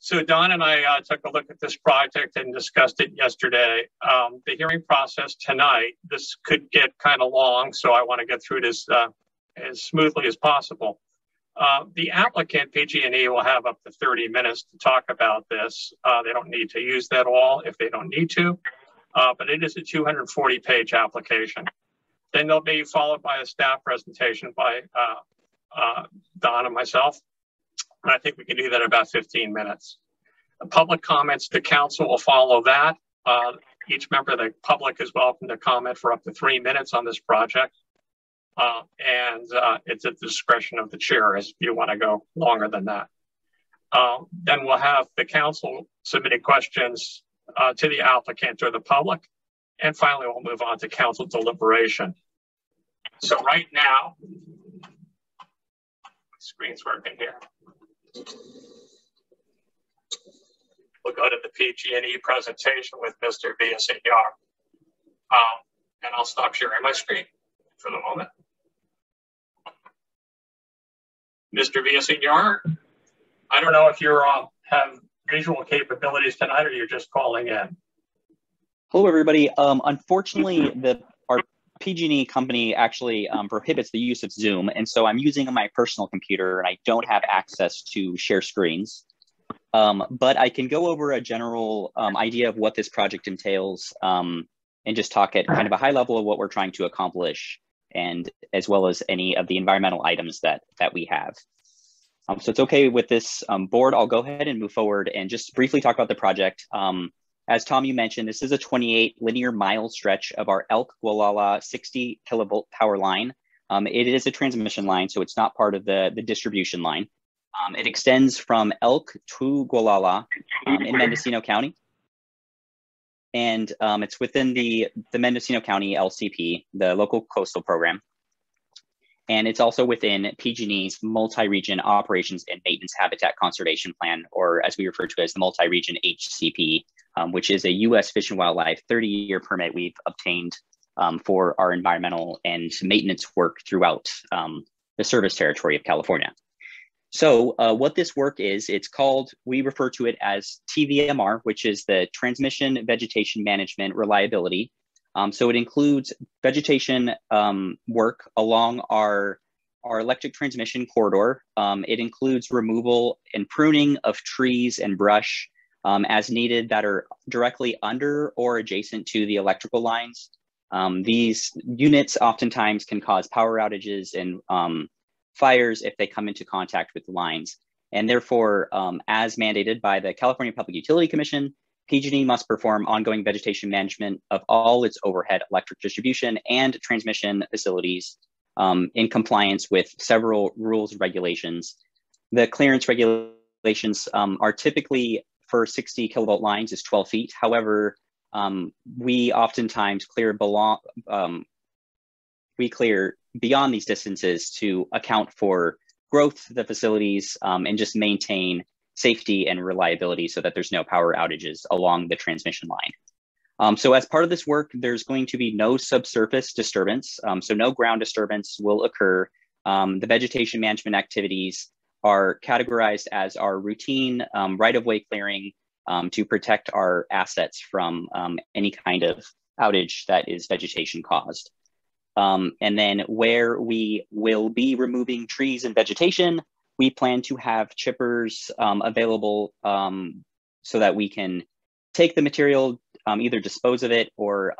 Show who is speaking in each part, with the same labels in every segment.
Speaker 1: So Don and I uh, took a look at this project and discussed it yesterday. Um, the hearing process tonight, this could get kind of long, so I want to get through this uh, as smoothly as possible. Uh, the applicant, PG&E, will have up to 30 minutes to talk about this. Uh, they don't need to use that all if they don't need to, uh, but it is a 240 page application. Then they'll be followed by a staff presentation by uh, Don and myself. And I think we can do that in about 15 minutes. The public comments to council will follow that. Uh, each member of the public is welcome to comment for up to three minutes on this project. Uh, and uh, it's at the discretion of the chair if you want to go longer than that. Uh, then we'll have the council submitting questions uh, to the applicant or the public. And finally, we'll move on to council deliberation. So right now, screen's working here. We'll go to the PG&E presentation with Mr. Villaseñor. Um, and I'll stop sharing my screen for the moment. Mr. Villaseñor, I don't know if you uh, have visual capabilities tonight or you're just calling in.
Speaker 2: Hello, everybody. Um, unfortunately, the PG&E company actually um, prohibits the use of Zoom, and so I'm using my personal computer, and I don't have access to share screens. Um, but I can go over a general um, idea of what this project entails, um, and just talk at kind of a high level of what we're trying to accomplish, and as well as any of the environmental items that that we have. Um, so it's okay with this board. I'll go ahead and move forward and just briefly talk about the project. Um, as Tom, you mentioned, this is a 28 linear mile stretch of our Elk Gualala 60 kilovolt power line. Um, it is a transmission line, so it's not part of the, the distribution line. Um, it extends from Elk to Gualala um, in Mendocino County. And um, it's within the, the Mendocino County LCP, the local coastal program. And it's also within PG&E's multi-region operations and maintenance habitat conservation plan, or as we refer to it as the multi-region HCP um, which is a U.S. Fish and Wildlife 30-year permit we've obtained um, for our environmental and maintenance work throughout um, the service territory of California. So uh, what this work is, it's called, we refer to it as TVMR, which is the Transmission Vegetation Management Reliability. Um, so it includes vegetation um, work along our, our electric transmission corridor. Um, it includes removal and pruning of trees and brush um, as needed that are directly under or adjacent to the electrical lines. Um, these units oftentimes can cause power outages and um, fires if they come into contact with the lines. And therefore, as mandated by the California Public Utility Commission, PG&E must perform ongoing vegetation management of all its overhead electric distribution and transmission facilities um, in compliance with several rules and regulations. The clearance regulations um, are typically for 60 kilovolt lines is 12 feet. However, um, we oftentimes clear belong, um, we clear beyond these distances to account for growth of the facilities um, and just maintain safety and reliability so that there's no power outages along the transmission line. Um, so as part of this work, there's going to be no subsurface disturbance. Um, so no ground disturbance will occur. Um, the vegetation management activities are categorized as our routine um, right-of-way clearing um, to protect our assets from um, any kind of outage that is vegetation caused. And then where we will be removing trees and vegetation, we plan to have chippers um, available um, so that we can take the material, either dispose of it or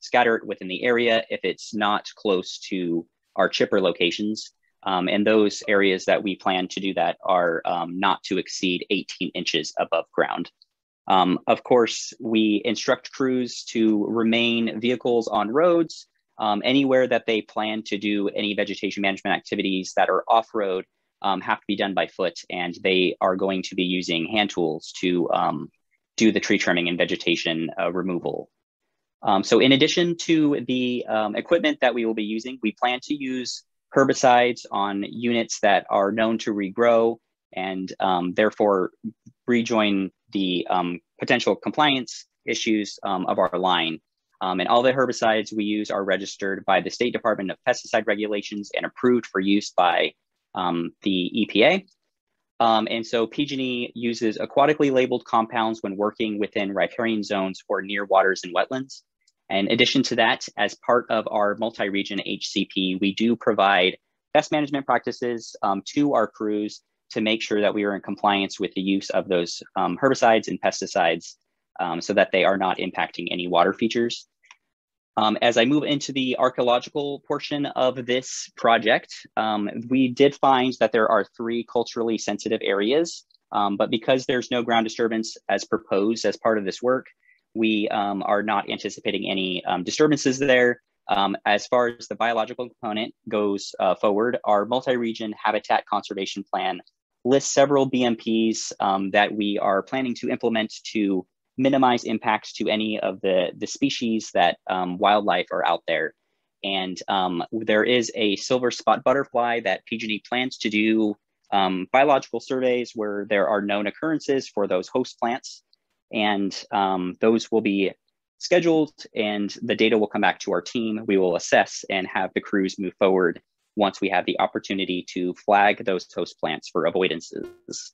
Speaker 2: scatter it within the area if it's not close to our chipper locations. Um, and those areas that we plan to do that are um, not to exceed 18 inches above ground. Um, of course, we instruct crews to remain vehicles on roads um, anywhere that they plan to do any vegetation management activities that are off-road um, have to be done by foot, and they are going to be using hand tools to um, do the tree trimming and vegetation uh, removal. so in addition to the equipment that we will be using, we plan to use herbicides on units that are known to regrow and um, therefore rejoin the um, potential compliance issues um, of our line. Um, and all the herbicides we use are registered by the State Department of Pesticide Regulations and approved for use by um, the EPA. Um, and so PG&E uses aquatically labeled compounds when working within riparian zones or near waters and wetlands. And in addition to that, as part of our multi-region HCP, we do provide best management practices um, to our crews to make sure that we are in compliance with the use of those um, herbicides and pesticides um, so that they are not impacting any water features. Um, as I move into the archaeological portion of this project, um, we did find that there are three culturally sensitive areas, um, but because there's no ground disturbance as proposed as part of this work, we um, are not anticipating any um, disturbances there. Um, as far as the biological component goes uh, forward, our multi-region habitat conservation plan lists several BMPs that we are planning to implement to minimize impacts to any of the, the species that um, wildlife are out there. And um, there is a silver spot butterfly that PG&E plans to do um, biological surveys where there are known occurrences for those host plants. And um, those will be scheduled and the data will come back to our team. We will assess and have the crews move forward once we have the opportunity to flag those host plants for avoidances.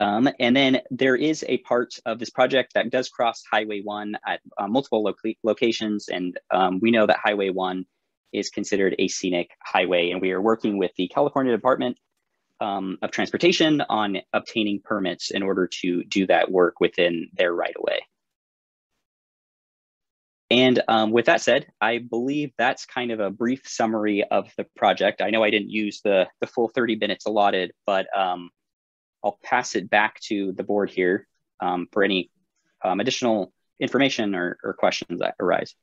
Speaker 2: Um, and then there is a part of this project that does cross Highway 1 at uh, multiple lo locations. And um, we know that Highway 1 is considered a scenic highway. And we are working with the California Department um, of Transportation on obtaining permits in order to do that work within their right of way. And um, with that said, I believe that's kind of a brief summary of the project. I know I didn't use the, the full 30 minutes allotted, but um, I'll pass it back to the board here um, for any um, additional information or, or, questions that arise.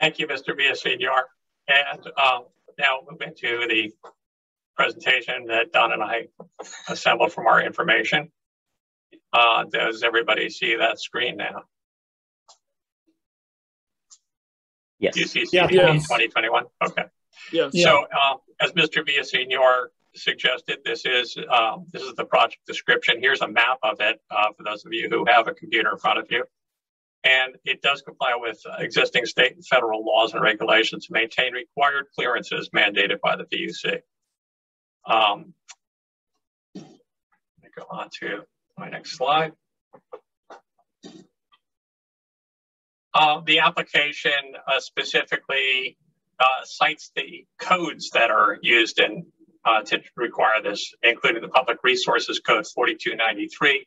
Speaker 1: Thank you, Mr. Villasenor. And um, now moving to the presentation that Don and I assembled from our information. Uh, does everybody see that screen now?
Speaker 2: Yes.
Speaker 1: UCCP yeah, yes. 2021? Okay.
Speaker 3: Yes.
Speaker 1: So uh, as Mr. Villasenor suggested. This is um, this is the project description. Here's a map of it uh, for those of you who have a computer in front of you. And it does comply with existing state and federal laws and regulations to maintain required clearances mandated by the PUC. Um, go on to my next slide. Uh, the application uh, specifically uh, cites the codes that are used in uh, to require this, including the Public Resources Code 4293,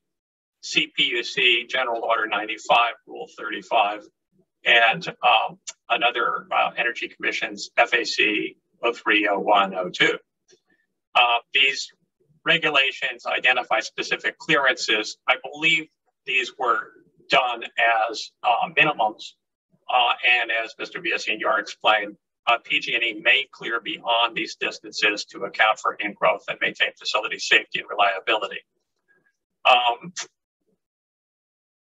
Speaker 1: CPUC General Order 95, Rule 35, and um, another uh, Energy Commission's FAC 030102. Uh, these regulations identify specific clearances. I believe these were done as uh, minimums. Uh, and as Mr. Villasenor explained, uh, PG&E may clear beyond these distances to account for ingrowth and maintain facility safety and reliability. Um,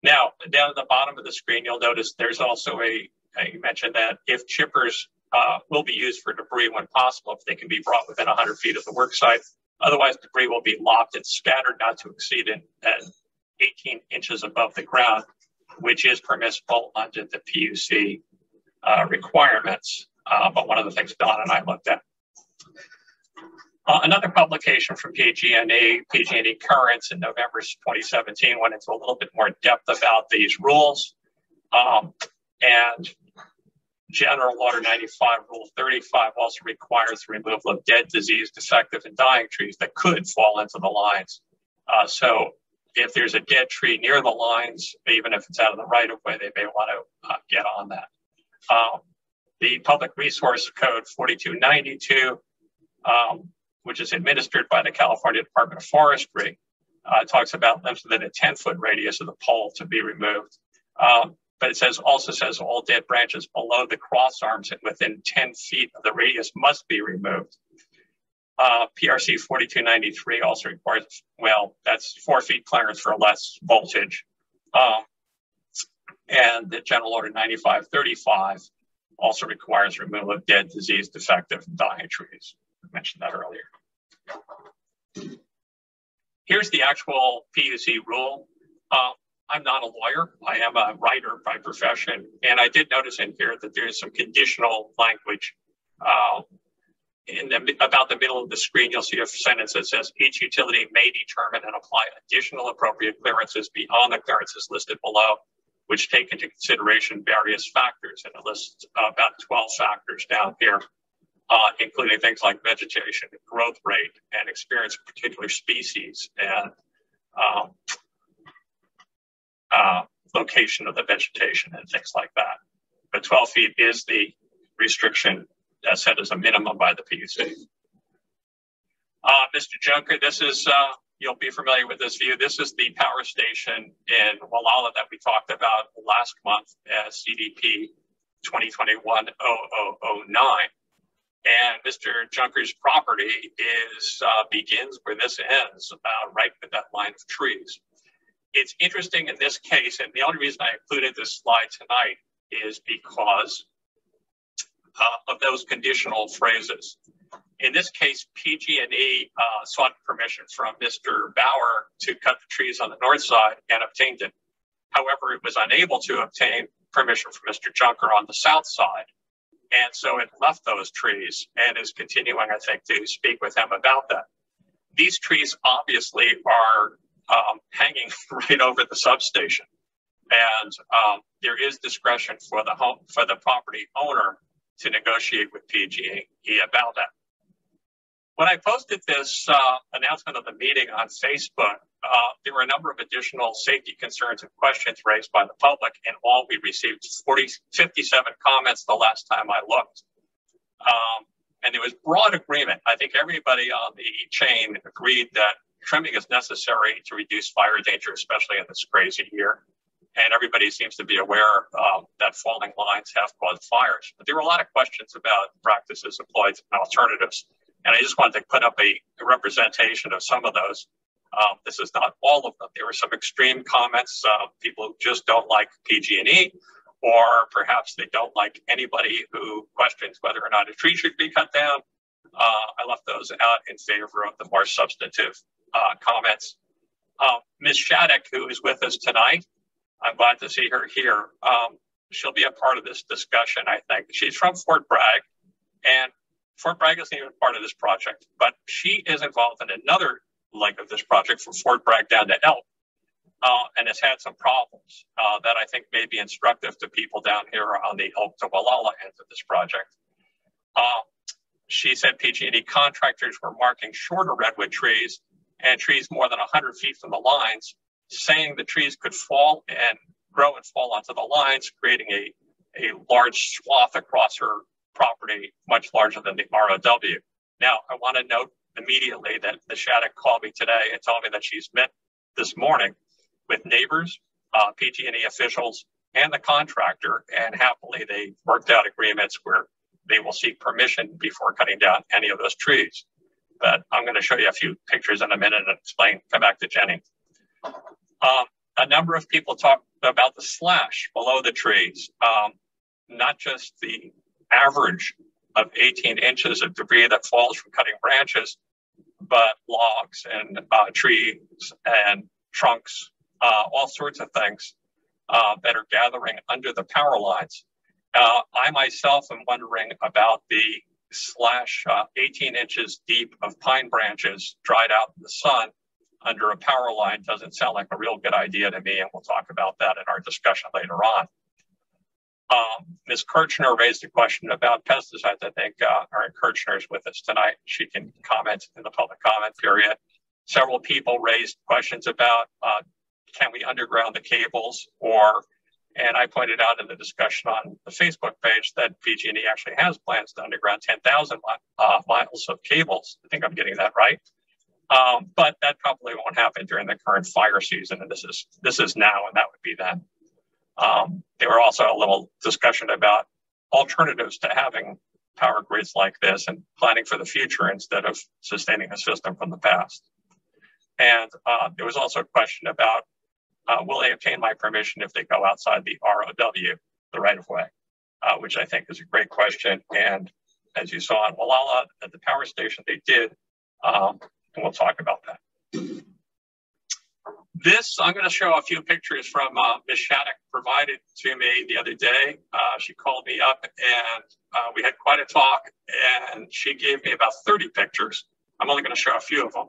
Speaker 1: now, down at the bottom of the screen, you'll notice there's also a, you mentioned that if chippers uh, will be used for debris when possible, if they can be brought within 100 feet of the work site. Otherwise, debris will be locked and scattered not to exceed an, 18 inches above the ground, which is permissible under the PUC uh, requirements uh, but one of the things Don and I looked at. Uh, another publication from PG&E, PG&E Currents in November 2017 went into a little bit more depth about these rules. Um, and General Order 95, Rule 35 also requires the removal of dead, diseased, defective, and dying trees that could fall into the lines. Uh, so if there's a dead tree near the lines, even if it's out of the right of way, they may want to uh, get on that. Um, the Public Resource Code 4292, um, which is administered by the California Department of Forestry, uh, talks about limbs within a 10 foot radius of the pole to be removed. Um, but it says also says all dead branches below the cross arms and within 10 feet of the radius must be removed. Uh, PRC 4293 also requires, well, that's four feet clearance for less voltage. Um, and the General Order 9535 also requires removal of dead, diseased, defective, dying trees. I mentioned that earlier. Here's the actual PUC rule. Uh, I'm not a lawyer. I am a writer by profession. And I did notice in here that there's some conditional language. Uh, in the, about the middle of the screen, you'll see a sentence that says each utility may determine and apply additional appropriate clearances beyond the clearances listed below, which take into consideration various factors. And it lists about 12 factors down here, uh, including things like vegetation, growth rate, and experience of particular species, and um, uh, location of the vegetation, and things like that. But 12 feet is the restriction uh, set as a minimum by the PUC. Uh, Mr. Junker, this is, uh, you'll be familiar with this view. This is the power station in Gualala that we talked about last month as CDP 2021-0009. And Mr. Junker's property is uh, begins where this ends, uh, right with that line of trees. It's interesting in this case, and the only reason I included this slide tonight is because uh, of those conditional phrases. In this case, PG&E uh, sought permission from Mr. Bauer to cut the trees on the north side and obtained it. However, it was unable to obtain permission from Mr. Junker on the south side. And so it left those trees and is continuing, I think, to speak with him about that. These trees obviously are um, hanging right over the substation. And um, there is discretion for the home for the property owner to negotiate with PG&E about that. When I posted this uh, announcement of the meeting on Facebook, uh, there were a number of additional safety concerns and questions raised by the public. In all, we received 40, 57 comments the last time I looked. Um, and there was broad agreement. I think everybody on the chain agreed that trimming is necessary to reduce fire danger, especially in this crazy year and everybody seems to be aware um, that falling lines have caused fires. But there were a lot of questions about practices employed and alternatives, and I just wanted to put up a, representation of some of those. Um, this is not all of them. There were some extreme comments. Uh, people who just don't like PG&E, or perhaps they don't like anybody who questions whether or not a tree should be cut down. Uh, I left those out in favor of the more substantive uh, comments. Uh, Ms. Shattuck, who is with us tonight, I'm glad to see her here. Um, she'll be a part of this discussion, I think. She's from Fort Bragg, and Fort Bragg isn't even part of this project, but she is involved in another leg of this project from Fort Bragg down to Elk, uh, and has had some problems uh, that I think may be instructive to people down here on the Elk to Gualala end of this project. Uh, she said PG&E contractors were marking shorter redwood trees and trees more than 100 feet from the lines saying the trees could fall and grow and fall onto the lines, creating a, a large swath across her property, much larger than the ROW. Now, I want to note immediately that the Shattuck called me today and told me that she's met this morning with neighbors, uh, PG&E officials, and the contractor, and happily they worked out agreements where they will seek permission before cutting down any of those trees. But I'm going to show you a few pictures in a minute and explain, come back to Jenny. Um, a number of people talk about the slash below the trees, um, not just the average of 18 inches of debris that falls from cutting branches, but logs and uh, trees and trunks, uh, all sorts of things uh, that are gathering under the power lines. Uh, I myself am wondering about the slash uh, 18 inches deep of pine branches dried out in the sun under a power line doesn't sound like a real good idea to me, and we'll talk about that in our discussion later on. Um, Ms. Kirchner raised a question about pesticides. I think uh, Erin Kirchner is with us tonight. She can comment in the public comment period. Several people raised questions about uh, can we underground the cables or and I pointed out in the discussion on the Facebook page that PG&E actually has plans to underground 10,000 uh, miles of cables. I think I'm getting that right. Um, but that probably won't happen during the current fire season. And this is this is now, and that would be then. Um, there were also a little discussion about alternatives to having power grids like this and planning for the future instead of sustaining a system from the past. And uh, there was also a question about uh, will they obtain my permission if they go outside the ROW, the right of way, uh, which I think is a great question. And as you saw in Gualala at the power station, they did. Um, and we'll talk about that. This, I'm going to show a few pictures from uh, Ms. Shattuck provided to me the other day. Uh, she called me up and uh, we had quite a talk and she gave me about 30 pictures. I'm only going to show a few of them.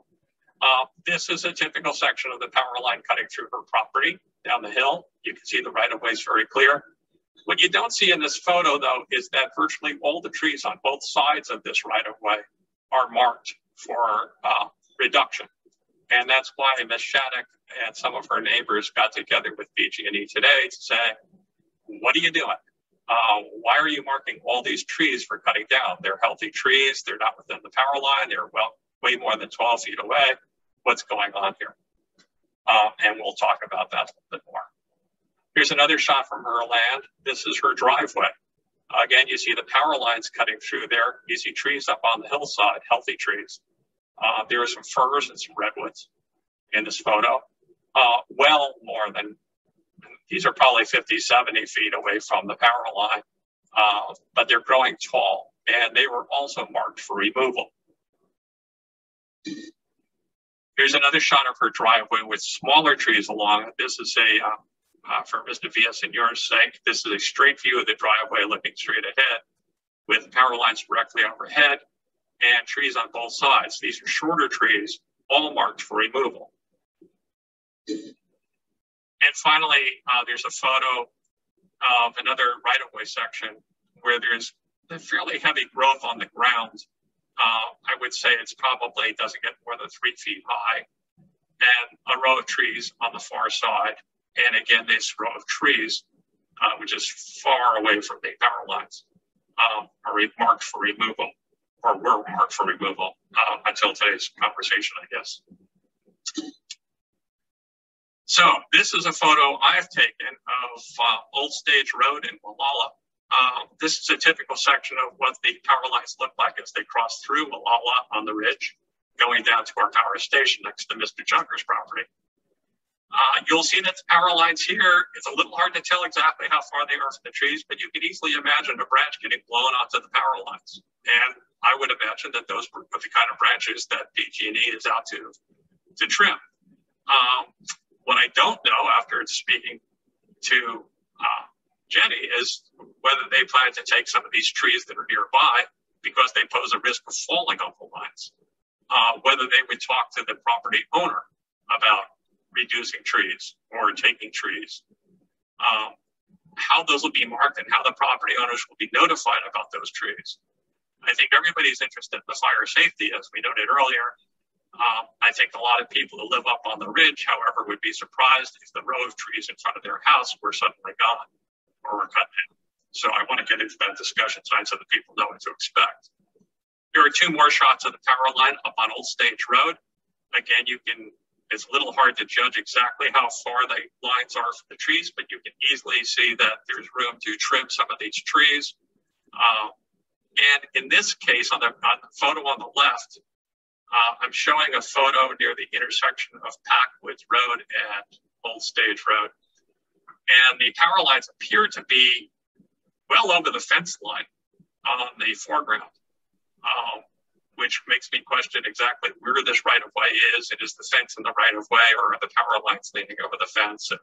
Speaker 1: Uh, this is a typical section of the power line cutting through her property down the hill. You can see the right of way is very clear. What you don't see in this photo, though, is that virtually all the trees on both sides of this right of way are marked for uh, reduction. And that's why Ms. Shattuck and some of her neighbors got together with PG&E today to say, what are you doing? Uh, why are you marking all these trees for cutting down? They're healthy trees. They're not within the power line. They're well, way more than 12 feet away. What's going on here? Uh, and we'll talk about that a little bit more. Here's another shot from her land. This is her driveway. Again, you see the power lines cutting through there. You see trees up on the hillside, healthy trees. Uh, there are some firs and some redwoods in this photo. Uh, well more than, these are probably 50, 70 feet away from the power line, uh, but they're growing tall and they were also marked for removal. Here's another shot of her driveway with smaller trees along it. This is a, uh, uh, for Mr. Vias and your sake, this is a straight view of the driveway looking straight ahead with power lines directly overhead and trees on both sides. These are shorter trees, all marked for removal. And finally, uh, there's a photo of another right-of-way section where there's a fairly heavy growth on the ground. Uh, I would say it's probably doesn't get more than three feet high, and a row of trees on the far side. And again, this row of trees, uh, which is far away from the power lines, um, are marked for removal or were marked for removal uh, until today's conversation, I guess. So this is a photo I've taken of uh, Old Stage Road in Gualala. Uh, this is a typical section of what the power lines look like as they cross through Gualala on the ridge, going down to our power station next to Mr. Junker's property. Uh, you'll see that the power lines here, it's a little hard to tell exactly how far they are from the trees, but you can easily imagine a branch getting blown onto the power lines. And I would imagine that those are the kind of branches that PG&E is out to, to trim. Um, what I don't know after speaking to uh, Jenny is whether they plan to take some of these trees that are nearby because they pose a risk of falling off the lines, uh, whether they would talk to the property owner about reducing trees or taking trees, um, how those will be marked and how the property owners will be notified about those trees. I think everybody's interested in the fire safety, as we noted earlier. Um, I think a lot of people who live up on the ridge, however, would be surprised if the row of trees in front of their house were suddenly gone or were cut down. So I want to get into that discussion tonight so that people know what to expect. Here are two more shots of the power line up on Old Stage Road. Again, you can it's a little hard to judge exactly how far the lines are from the trees, but you can easily see that there's room to trim some of these trees. Uh, and in this case, on the, on the photo on the left, uh, I'm showing a photo near the intersection of Packwoods Road and Old Stage Road. And the power lines appear to be well over the fence line on the foreground. Um, which makes me question exactly where this right of way is. And is the fence in the right of way or are the power lines leaning over the fence? And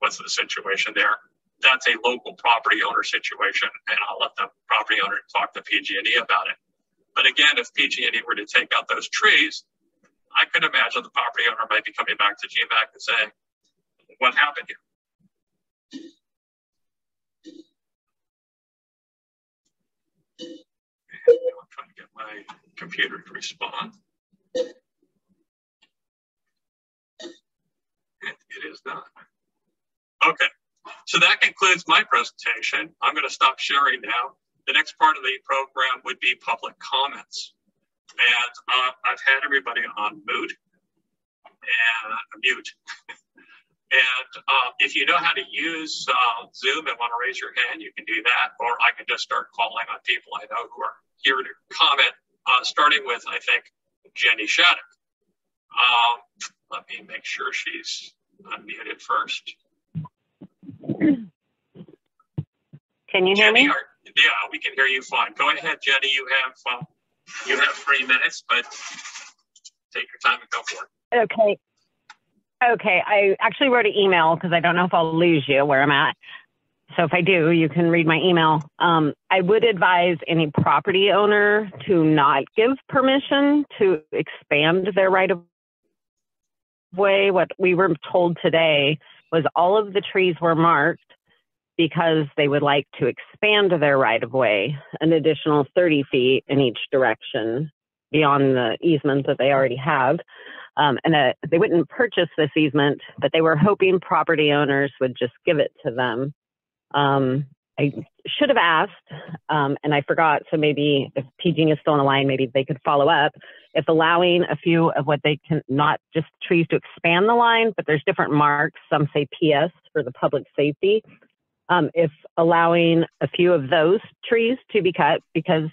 Speaker 1: what's the situation there? That's a local property owner situation, and I'll let the property owner talk to PG&E about it. But again, if PG&E were to take out those trees, I could imagine the property owner might be coming back to GMAC and saying, what happened here? I'm trying to get my computer to respond. And it is not. Okay, so that concludes my presentation. I'm going to stop sharing now. The next part of the program would be public comments. And uh, I've had everybody on mute and uh, mute. and uh, if you know how to use uh, Zoom and want to raise your hand, you can do that. Or I can just start calling on people I know who are here to comment, uh, starting with, I think, Jenny Shattuck. Um, let me make sure she's unmuted first.
Speaker 3: Can you hear me?
Speaker 1: are, yeah, we can hear you fine. Go ahead, Jenny. You have uh, you have three minutes, but take your time and go for it.
Speaker 3: Okay. Okay, I actually wrote an email because I don't know if I'll lose you where I'm at. So if I do, you can read my email. Um, I would advise any property owner to not give permission to expand their right of way. What we were told today was all of the trees were marked because they would like to expand their right of way an additional 30 feet in each direction beyond the easement that they already have. Um, and uh, they wouldn't purchase this easement, but they were hoping property owners would just give it to them. Um, I should have asked, um, and I forgot. So maybe if PG is still on the line, maybe they could follow up. If allowing a few of what they can, not just trees to expand the line, but there's different marks. Some say PS for the public safety. Um, if allowing a few of those trees to be cut because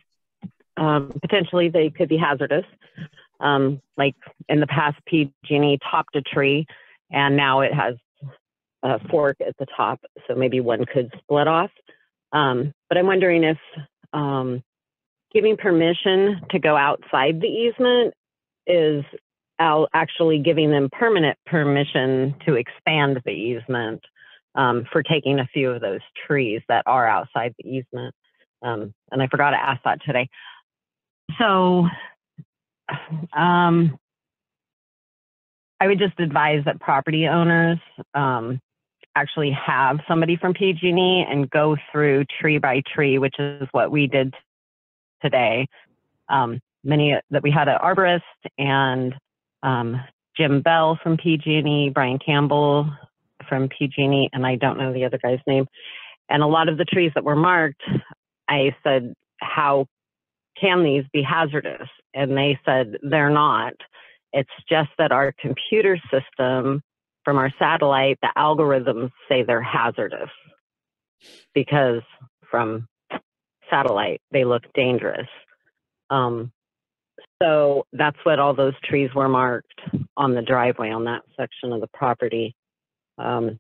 Speaker 3: um, potentially they could be hazardous. Um, like in the past, PG&E topped a tree, and now it has a fork at the top, so maybe one could split off. Um, but I'm wondering if um, giving permission to go outside the easement is actually giving them permanent permission to expand the easement um, for taking a few of those trees that are outside the easement. Um, and I forgot to ask that today. So um, I would just advise that property owners um, actually have somebody from PG&E and go through tree by tree, which is what we did today. Um, many that we had an arborist and um, Jim Bell from PG&E, Brian Campbell from PG&E, and I don't know the other guy's name. And a lot of the trees that were marked, I said, how can these be hazardous? And they said they're not. It's just that our computer system from our satellite, the algorithms say they're hazardous because from satellite they look dangerous. Um, so that's what all those trees were marked on the driveway on that section of the property. Um,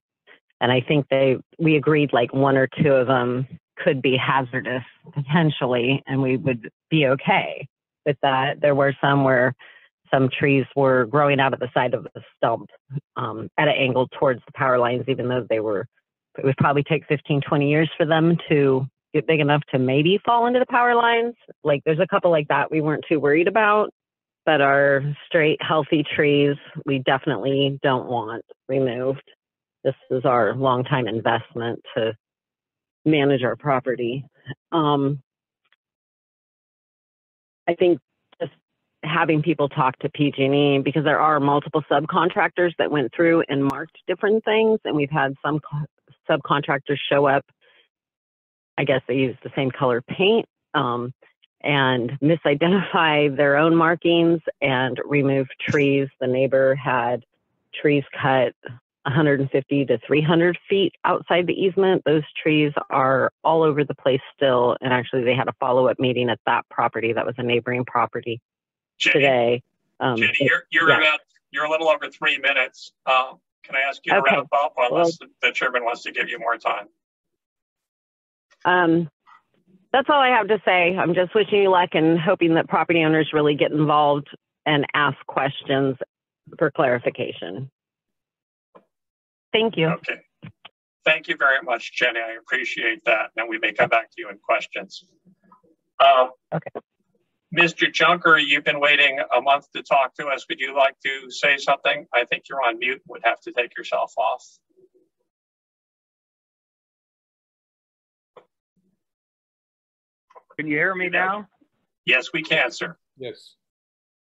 Speaker 3: and I think they we agreed like one or two of them could be hazardous potentially, and we would be okay with that. There were some where some trees were growing out of the side of the stump um, at an angle towards the power lines, even though they were, it would probably take 15, 20 years for them to get big enough to maybe fall into the power lines. Like there's a couple like that we weren't too worried about, but our straight, healthy trees, we definitely don't want removed. This is our long time investment to manage our property. Um, I think having people talk to PG&E because there are multiple subcontractors that went through and marked different things, and we've had some subcontractors show up. I guess they use the same color paint um, and misidentify their own markings and remove trees. The neighbor had trees cut 150 to 300 feet outside the easement. Those trees are all over the place still. And actually, they had a follow up meeting at that property that was a neighboring property
Speaker 1: Jenny,
Speaker 3: today. Um,
Speaker 1: Jenny, you're, you're
Speaker 3: yeah.
Speaker 1: about, you're a little over three minutes. Uh, can I ask you to
Speaker 3: Okay.
Speaker 1: wrap up unless the chairman wants to give you more time?
Speaker 3: um, that's all I have to say. I'm just wishing you luck and hoping that property owners really get involved and ask questions for clarification. Thank you.
Speaker 1: Okay. Thank you very much, Jenny. I appreciate that. And we may come back to you in questions. Um,
Speaker 3: Okay.
Speaker 1: Mr. Junker, you've been waiting a month to talk to us. Would you like to say something? I think you're on mute. Would have to take yourself off.
Speaker 4: Can you hear me now?
Speaker 1: Yes, we can, sir.
Speaker 5: Yes.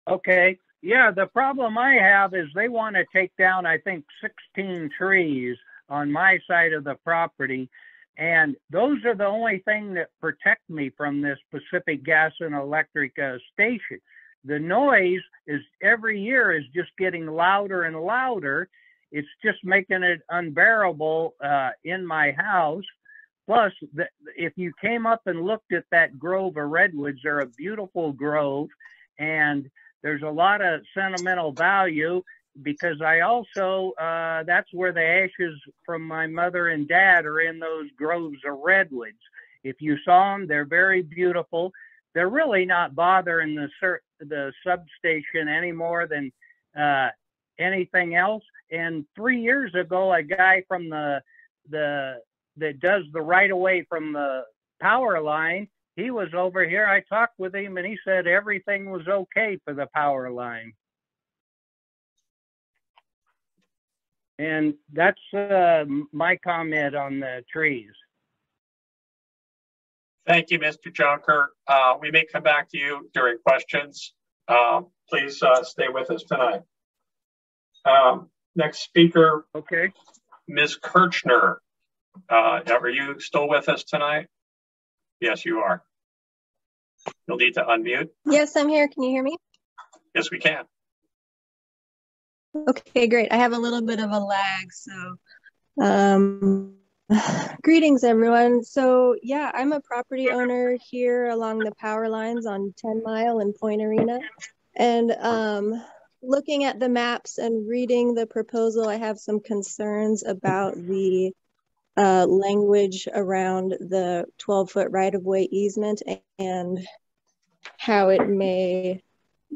Speaker 4: Okay. Yeah, the problem I have is they want to take down, I think, 16 trees on my side of the property. And those are the only thing that protect me from this Pacific Gas and Electric uh, station. The noise is every year is just getting louder and louder. It's just making it unbearable uh, in my house. Plus, the, if you came up and looked at that grove of redwoods, they're a beautiful grove, and there's a lot of sentimental value because I also uh, that's where the ashes from my mother and dad are in those groves of redwoods. If you saw them, they're very beautiful. They're really not bothering the sur- the substation any more than uh, anything else. And three years ago, a guy from the the that does the right of way from the power line, he was over here. I talked with him, and he said everything was okay for the power line. And that's uh, my comment on the trees.
Speaker 1: Thank you, Mr. Junker. Uh, we may come back to you during questions. Uh, please uh, stay with us tonight. Um, next speaker.
Speaker 4: Okay.
Speaker 1: Ms. Kirchner. Uh, are you still with us tonight? Yes, you are. You'll need to unmute.
Speaker 5: Yes, I'm here. Can you hear me?
Speaker 1: Yes, we can.
Speaker 5: Okay, great. I have a little bit of a lag, so um, greetings, everyone. So yeah, I'm a property owner here along the power lines on 10 Mile and Point Arena, and um, looking at the maps and reading the proposal, I have some concerns about the uh, language around the 12 foot right of way easement and how it may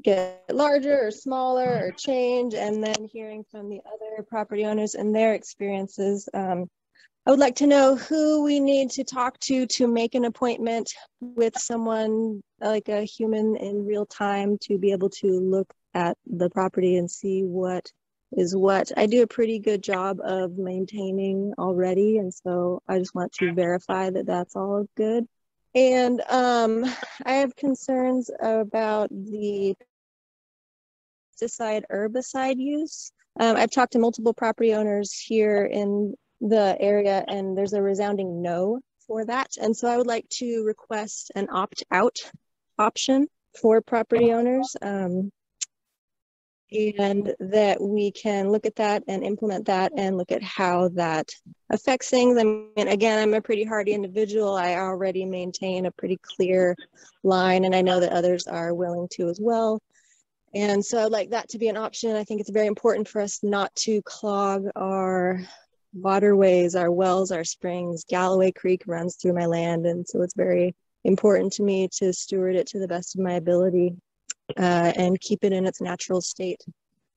Speaker 5: get larger or smaller or change. And then hearing from the other property owners and their experiences. Um, I would like to know who we need to talk to to make an appointment with someone like a human in real time to be able to look at the property and see what is what. I do a pretty good job of maintaining already. And so I just want to verify that that's all good. And um, I have concerns about the pesticide herbicide use. Um, I've talked to multiple property owners here in the area and there's a resounding no for that. And so I would like to request an opt out option for property owners. Um, and that we can look at that and implement that and look at how that affects things. I mean, again, I'm a pretty hardy individual. I already maintain a pretty clear line, and I know that others are willing to as well. And so I'd like that to be an option. I think it's very important for us not to clog our waterways, our wells, our springs. Galloway Creek runs through my land, and so it's very important to me to steward it to the best of my ability uh, and keep it in its natural state.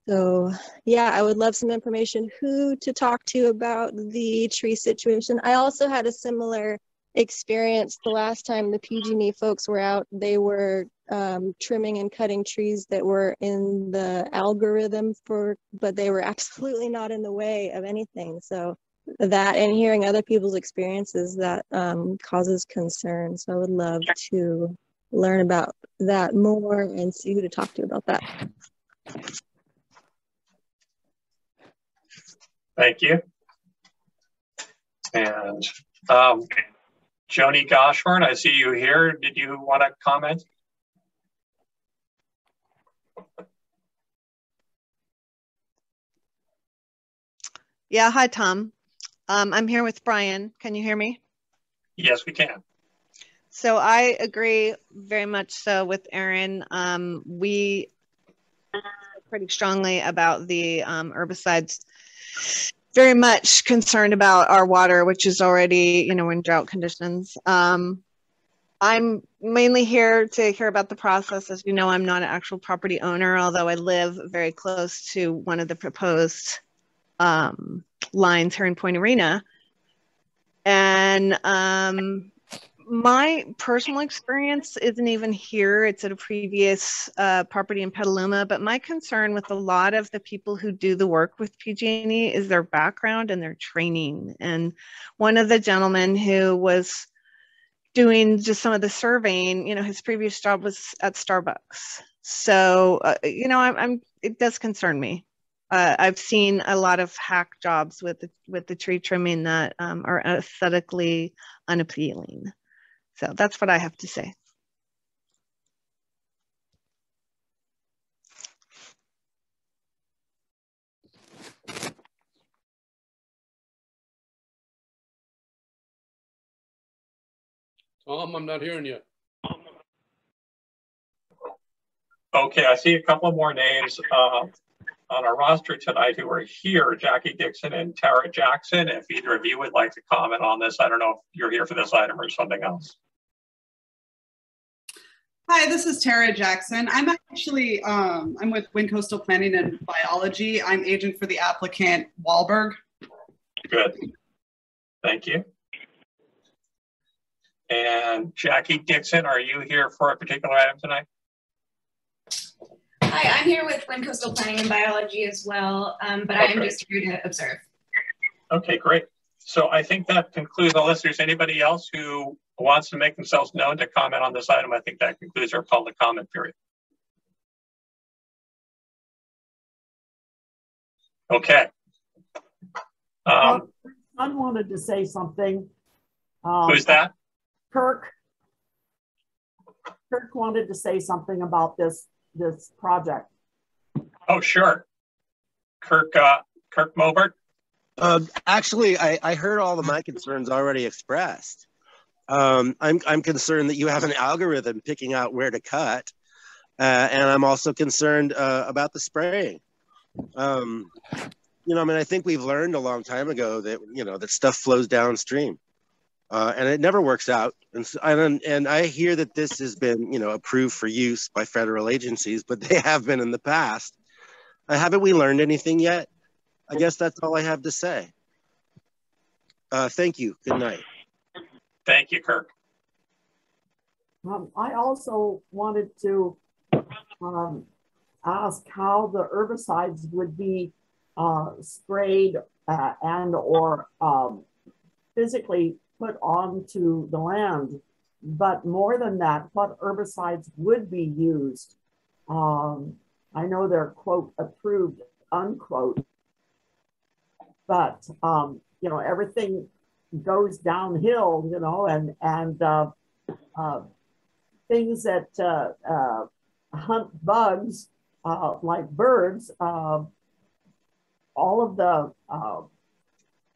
Speaker 5: So yeah, I would love some information who to talk to about the tree situation. I also had a similar experience the last time the PG&E folks were out. They were um, trimming and cutting trees that were in the algorithm for, but they were absolutely not in the way of anything. So that and hearing other people's experiences that um, causes concern. So I would love to learn about that more and see who to talk to about that.
Speaker 1: Thank you. And um, Joni Goshorn, I see you here. Did you want to comment?
Speaker 6: Yeah, hi, Tom. Um, I'm here with Brian. Can you hear me?
Speaker 1: Yes, we can.
Speaker 6: So I agree very much so with Erin. Um, we pretty strongly about the um, herbicides. Very much concerned about our water, which is already, you know, in drought conditions. Um, I'm mainly here to hear about the process. As you know, I'm not an actual property owner, although I live very close to one of the proposed um, lines here in Point Arena. And um, my personal experience isn't even here. It's at a previous uh, property in Petaluma. But my concern with a lot of the people who do the work with PG&E is their background and their training. And one of the gentlemen who was doing just some of the surveying, you know, his previous job was at Starbucks. So, uh, you know, I'm, I'm, it does concern me. Uh, I've seen a lot of hack jobs with the, with the tree trimming that um, are aesthetically unappealing. So that's what I have to say.
Speaker 7: Tom, I'm not hearing you.
Speaker 1: Okay, I see a couple more names uh, on our roster tonight who are here, Jackie Dixon and Tara Jackson. If either of you would like to comment on this, I don't know if you're here for this item or something else.
Speaker 8: Hi, this is Tara Jackson. I'm actually um, I'm with WYNN Coastal Planning and Biology. I'm agent for the applicant Wahlberg.
Speaker 1: Good. Thank you. And Jackie Dixon, are you here for a particular item tonight?
Speaker 9: Hi, I'm here with WYNN Coastal Planning and Biology as well, um, but I am just here to observe.
Speaker 1: Okay, great. So I think that concludes, unless there's anybody else who wants to make themselves known to comment on this item, I think that concludes our public comment period. Okay. Um,
Speaker 10: I wanted to say something. Um,
Speaker 1: who's that?
Speaker 10: Kirk. Kirk wanted to say something about this this project.
Speaker 1: Oh, sure. Kirk uh, Kirk Mobert.
Speaker 11: Uh, actually, I, I heard all of my concerns already expressed. Um, I'm, I'm concerned that you have an algorithm picking out where to cut. Uh, and I'm also concerned uh, about the spraying. Um, you know, I mean, I think we've learned a long time ago that, you know, that stuff flows downstream. Uh, and it never works out. And, so, and and I hear that this has been, you know, approved for use by federal agencies, but they have been in the past. Uh, haven't we learned anything yet? I guess that's all I have to say. Uh, thank you. Good night.
Speaker 1: Thank you, Kirk.
Speaker 10: Um, I also wanted to um, ask how the herbicides would be uh, sprayed uh, and or um, physically put onto the land. But more than that, what herbicides would be used? Um, I know they're quote approved, unquote, but um, you know everything goes downhill, you know, and and uh, uh, things that uh, uh hunt bugs uh, like birds, uh, all of the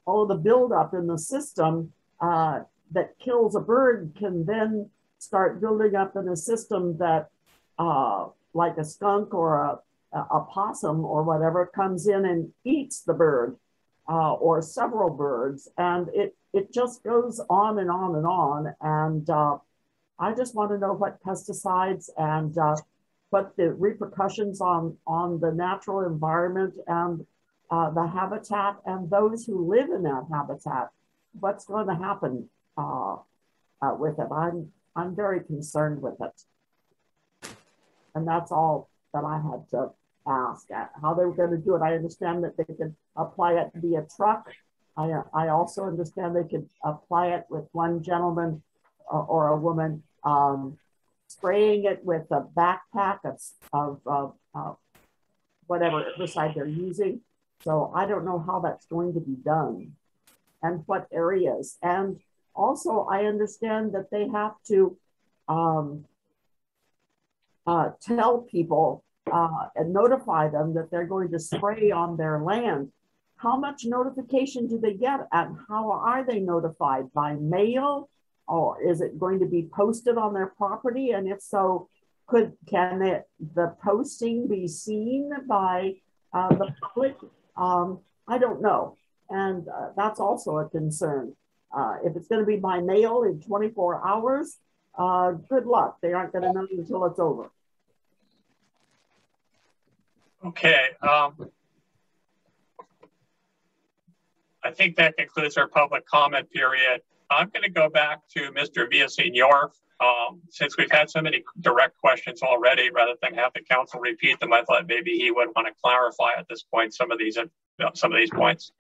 Speaker 10: all of the buildup in the system that kills a bird can then start building up in a system that, like a skunk or a, a possum or whatever, comes in and eats the bird uh, or several birds. And it, it just goes on and on and on. And uh, I just want to know what pesticides and uh, what the repercussions on, on the natural environment and uh, the habitat and those who live in that habitat, what's going to happen uh, uh, with it. I'm, I'm very concerned with it. And that's all that I had to ask how they were going to do it. I understand that they could apply it via truck. I, I also understand they could apply it with one gentleman or, uh, or a woman um, spraying it with a backpack of, of uh, uh, whatever herbicide they're using. So I don't know how that's going to be done and what areas. And also, I understand that they have to um, uh, tell people uh, and notify them that they're going to spray on their land. How much notification do they get and how are they notified? By mail? Or is it going to be posted on their property? And if so, could can it the posting be seen by uh, the public? Um, I don't know. And uh, that's also a concern. Uh, if it's going to be by mail in 24 hours, uh, good luck. They aren't going to know until it's over.
Speaker 1: Okay. Um, I think that concludes our public comment period. I'm going to go back to Mr. Villasenor. Um, since we've had so many direct questions already, rather than have the council repeat them, I thought maybe he would want to clarify at this point some of these some of these points.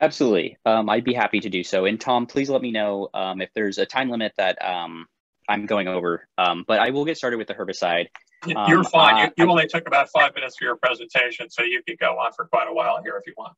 Speaker 2: Absolutely, um, I'd be happy to do so. And Tom, please let me know um, if there's a time limit that um, I'm going over. Um, but I will get started with the herbicide.
Speaker 1: You're um, fine. Uh, you, you only took about five minutes for your presentation, so you could go on for quite a while here if you want.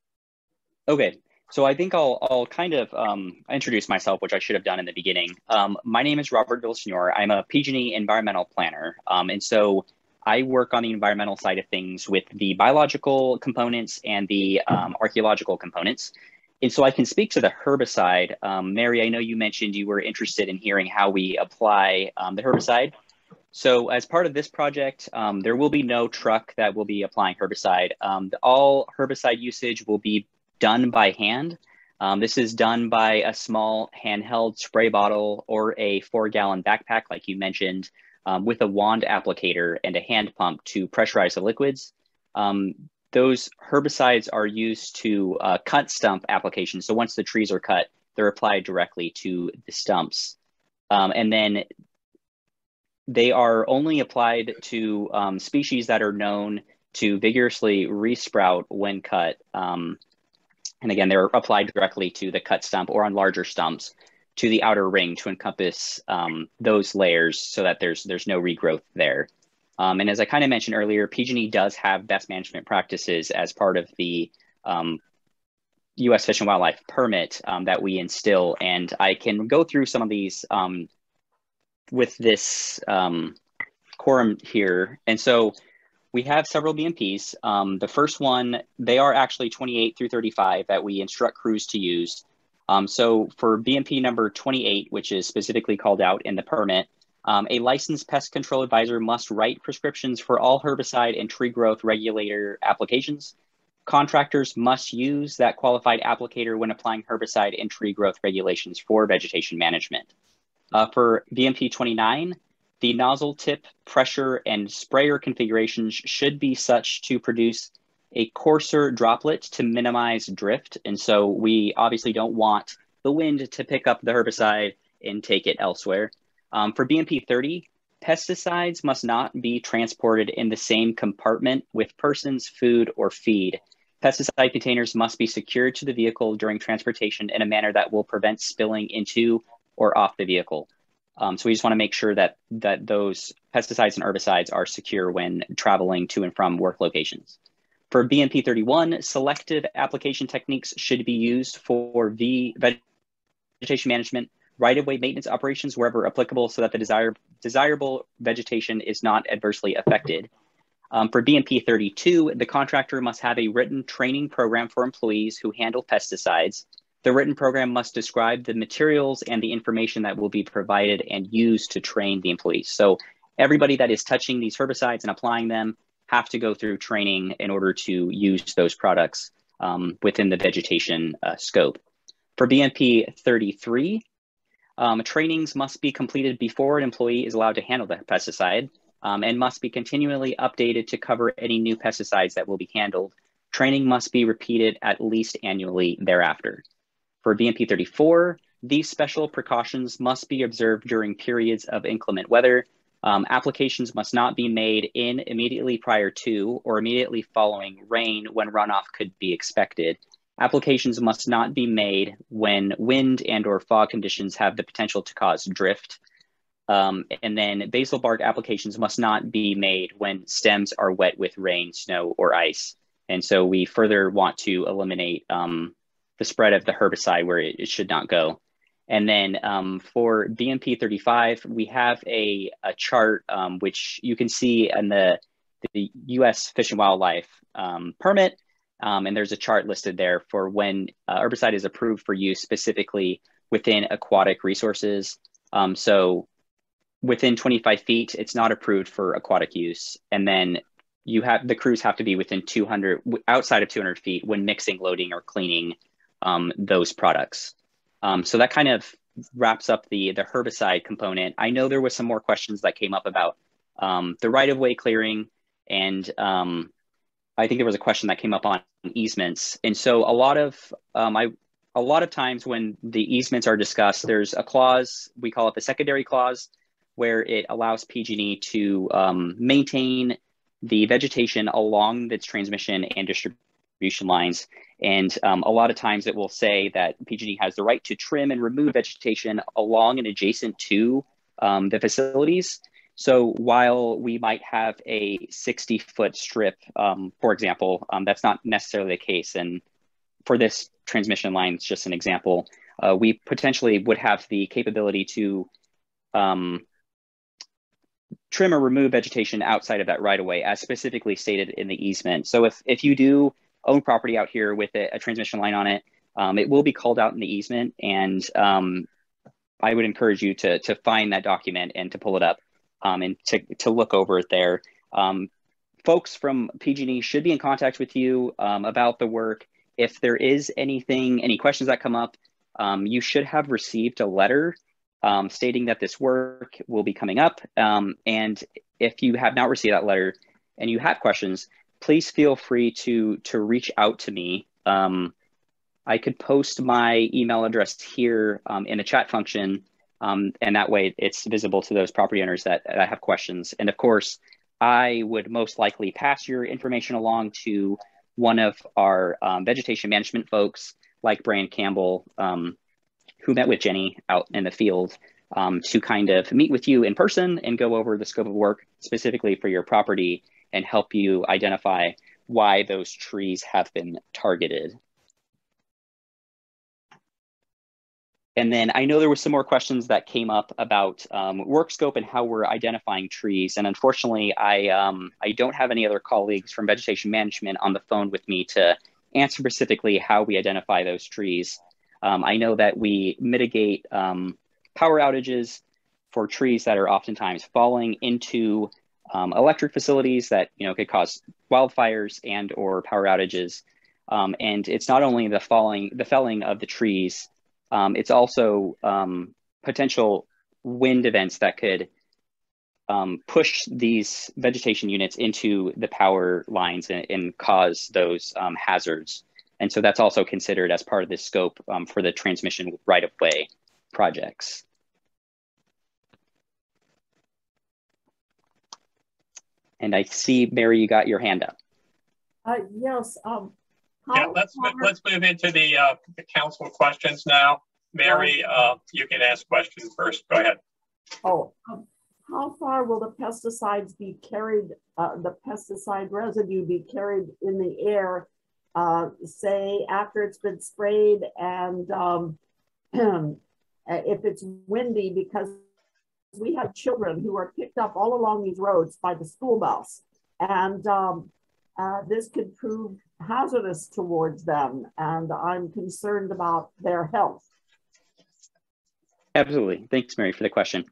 Speaker 2: Okay. So I think I'll, I'll kind of um, introduce myself, which I should have done in the beginning. Um, my name is Robert Villasenor. I'm a PG&E environmental planner. Um, and so I work on the environmental side of things with the biological components and the um, archaeological components. And so I can speak to the herbicide. Um, Mary, I know you mentioned you were interested in hearing how we apply um, the herbicide. So as part of this project, um, there will be no truck that will be applying herbicide. Um, all herbicide usage will be done by hand. Um, this is done by a small handheld spray bottle or a four gallon backpack, like you mentioned. um, with a wand applicator and a hand pump to pressurize the liquids. Um, those herbicides are used to uh, cut stump applications. So once the trees are cut, they're applied directly to the stumps. Um, and then they are only applied to um, species that are known to vigorously resprout when cut. Um, and again, they're applied directly to the cut stump or on larger stumps to the outer ring to encompass um, those layers so that there's there's no regrowth there. Um, and as I kind of mentioned earlier, PG&E does have best management practices as part of the um, U.S. Fish and Wildlife permit um, that we instill. And I can go through some of these um, with this um, quorum here. And so we have several BMPs. Um, the first one, they are actually 28 through 35 that we instruct crews to use. Um, so for BMP number 28, which is specifically called out in the permit, um, a licensed pest control advisor must write prescriptions for all herbicide and tree growth regulator applications. Contractors must use that qualified applicator when applying herbicide and tree growth regulations for vegetation management. Uh, for BMP 29, the nozzle tip, pressure, and sprayer configurations should be such to produce a coarser droplet to minimize drift. And so we obviously don't want the wind to pick up the herbicide and take it elsewhere. Um, for BMP 30, pesticides must not be transported in the same compartment with persons, food, or feed. Pesticide containers must be secured to the vehicle during transportation in a manner that will prevent spilling into or off the vehicle. Um, so we just want to make sure that that those pesticides and herbicides are secure when traveling to and from work locations. For BMP 31, selective application techniques should be used for vegetation management right-of-way maintenance operations wherever applicable so that the desire, desirable vegetation is not adversely affected. Um, for BMP 32, the contractor must have a written training program for employees who handle pesticides. The written program must describe the materials and the information that will be provided and used to train the employees. So everybody that is touching these herbicides and applying them have to go through training in order to use those products um, within the vegetation uh, scope. For BMP 33, um, trainings must be completed before an employee is allowed to handle the pesticide um, and must be continually updated to cover any new pesticides that will be handled. Training must be repeated at least annually thereafter. For BMP 34, these special precautions must be observed during periods of inclement weather. Um, applications must not be made in immediately prior to or immediately following rain when runoff could be expected. Applications must not be made when wind and or fog conditions have the potential to cause drift. Um, and then basal bark applications must not be made when stems are wet with rain, snow, or ice. And so we further want to eliminate um, the spread of the herbicide where it, it should not go. And then um, for BMP 35, we have a, a chart um, which you can see in the, the US Fish and Wildlife um, permit um, and there's a chart listed there for when uh, herbicide is approved for use specifically within aquatic resources. Um, so within 25 feet, it's not approved for aquatic use. And then you have the crews have to be within 200 outside of 200 feet when mixing, loading, or cleaning um, those products. Um, so that kind of wraps up the the herbicide component. I know there was some more questions that came up about um, the right of way clearing and um, I think there was a question that came up on easements, and so a lot of um, I a lot of times when the easements are discussed, there's a clause we call it the secondary clause, where it allows PG&E to um, maintain the vegetation along its transmission and distribution lines. And um, a lot of times it will say that PG&E has the right to trim and remove vegetation along and adjacent to um, the facilities. So while we might have a 60 foot strip, um, for example, um, that's not necessarily the case. And for this transmission line, it's just an example. Uh, we potentially would have the capability to um, trim or remove vegetation outside of that right of way, as specifically stated in the easement. So if, if you do own property out here with a, a transmission line on it, um, it will be called out in the easement. And um, I would encourage you to, to find that document and to pull it up um, and to, to look over it there. Um, folks from PG&E should be in contact with you um, about the work. If there is anything, any questions that come up, um, you should have received a letter stating that this work will be coming up. And if you have not received that letter and you have questions, please feel free to to reach out to me. Um, I could post my email address here um, in the chat function, um, and that way it's visible to those property owners that, that have questions. And of course, I would most likely pass your information along to one of our um, vegetation management folks, like Brian Campbell, um, who met with Jenny out in the field um, to kind of meet with you in person and go over the scope of work specifically for your property and help you identify why those trees have been targeted. And then I know there were some more questions that came up about um, work scope and how we're identifying trees. And unfortunately, I, um, I don't have any other colleagues from vegetation management on the phone with me to answer specifically how we identify those trees. Um, I know that we mitigate um, power outages for trees that are oftentimes falling into um, electric facilities that you know could cause wildfires and or power outages. Um, and it's not only the falling, the felling of the trees, um, it's also um, potential wind events that could um, push these vegetation units into the power lines and, and cause those um, hazards. And so that's also considered as part of the scope for the transmission right of way projects. And I see, Mary, you got your hand up.
Speaker 10: Uh, yes. Um,
Speaker 1: yeah, let's let's move into the, uh, the council questions now. Mary, uh, you can ask questions first. Go ahead.
Speaker 10: Oh, um, how far will the pesticides be carried, uh, the pesticide residue be carried in the air, uh, say after it's been sprayed and um, if it's windy because we have children who are picked up all along these roads by the school bus. And um, uh, this could prove hazardous towards them. And I'm concerned about their health.
Speaker 2: Absolutely. Thanks, Mary, for the question.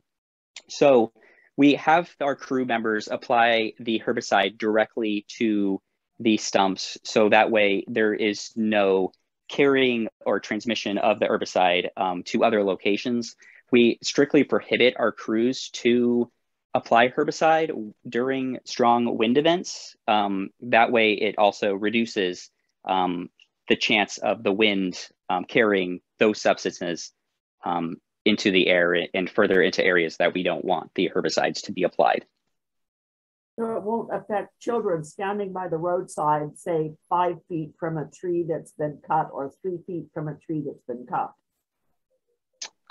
Speaker 2: So we have our crew members apply the herbicide directly to the stumps. So that way there is no carrying or transmission of the herbicide um, to other locations. We strictly prohibit our crews to apply herbicide during strong wind events. Um, that way it also reduces um, the chance of the wind um, carrying those substances um, into the air and further into areas that we don't want the herbicides to be applied.
Speaker 10: So it won't affect children standing by the roadside, say five feet from a tree that's been cut or three feet from a tree that's been cut.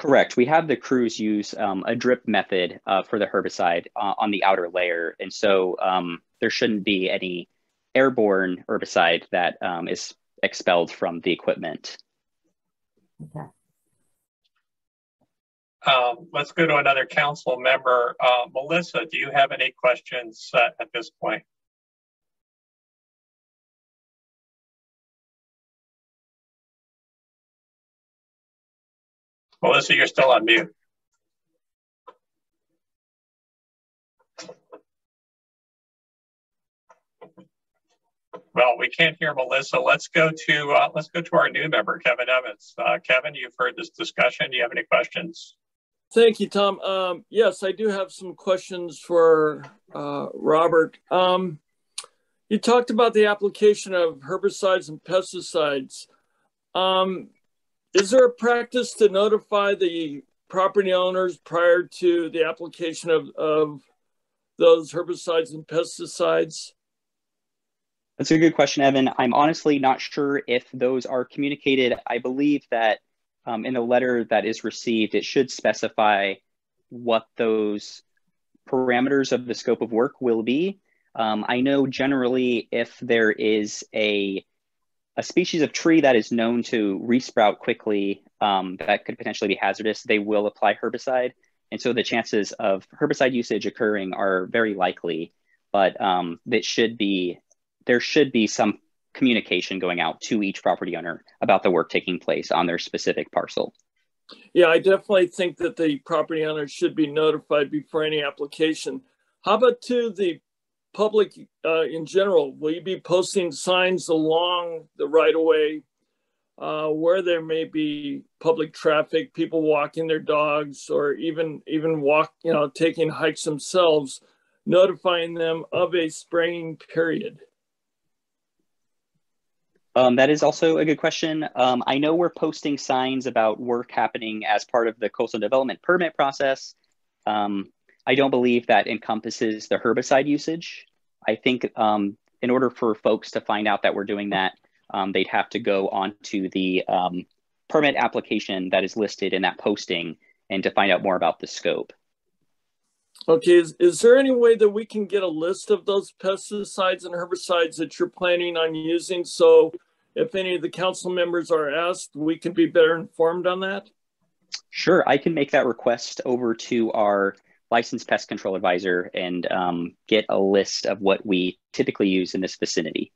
Speaker 2: Correct. We have the crews use um, a drip method uh, for the herbicide uh, on the outer layer. And so um, there shouldn't be any airborne herbicide that um, is expelled from the equipment.
Speaker 10: Okay.
Speaker 1: Um, let's go to another council member. Uh, Melissa, do you have any questions uh, at this point? Melissa, you're still on mute. Well, we can't hear Melissa. Let's go to uh, let's go to our new member, Kevin Evans. Uh, Kevin, you've heard this discussion. Do you have any questions?
Speaker 12: Thank you, Tom. Um, yes, I do have some questions for uh, Robert. Um, you talked about the application of herbicides and pesticides. Um, is there a practice to notify the property owners prior to the application of, of those herbicides and pesticides?
Speaker 2: That's a good question, Evan. I'm honestly not sure if those are communicated. I believe that um, in the letter that is received, it should specify what those parameters of the scope of work will be. Um, I know generally if there is a, a species of tree that is known to resprout quickly um, that could potentially be hazardous, they will apply herbicide. And so the chances of herbicide usage occurring are very likely, but um, that should be, there should be some communication going out to each property owner about the work taking place on their specific parcel.
Speaker 12: Yeah, I definitely think that the property owner should be notified before any application. How about to the public uh, in general? Will you be posting signs along the right of way uh, where there may be public traffic, people walking their dogs, or even even walk, you know, taking hikes themselves, notifying them of a spraying period?
Speaker 2: Um, that is also a good question. Um, I know we're posting signs about work happening as part of the coastal development permit process. Um, I don't believe that encompasses the herbicide usage. I think um, in order for folks to find out that we're doing that, um, they'd have to go onto the um, permit application that is listed in that posting and to find out more about the scope.
Speaker 12: Okay, is, is there any way that we can get a list of those pesticides and herbicides that you're planning on using so if any of the council members are asked, we can be better informed on that?
Speaker 2: Sure, I can make that request over to our licensed pest control advisor and um, get a list of what we typically use in this vicinity.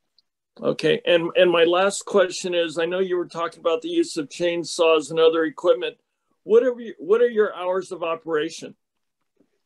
Speaker 12: Okay, and and my last question is: I know you were talking about the use of chainsaws and other equipment. What are we, what are your hours of operation?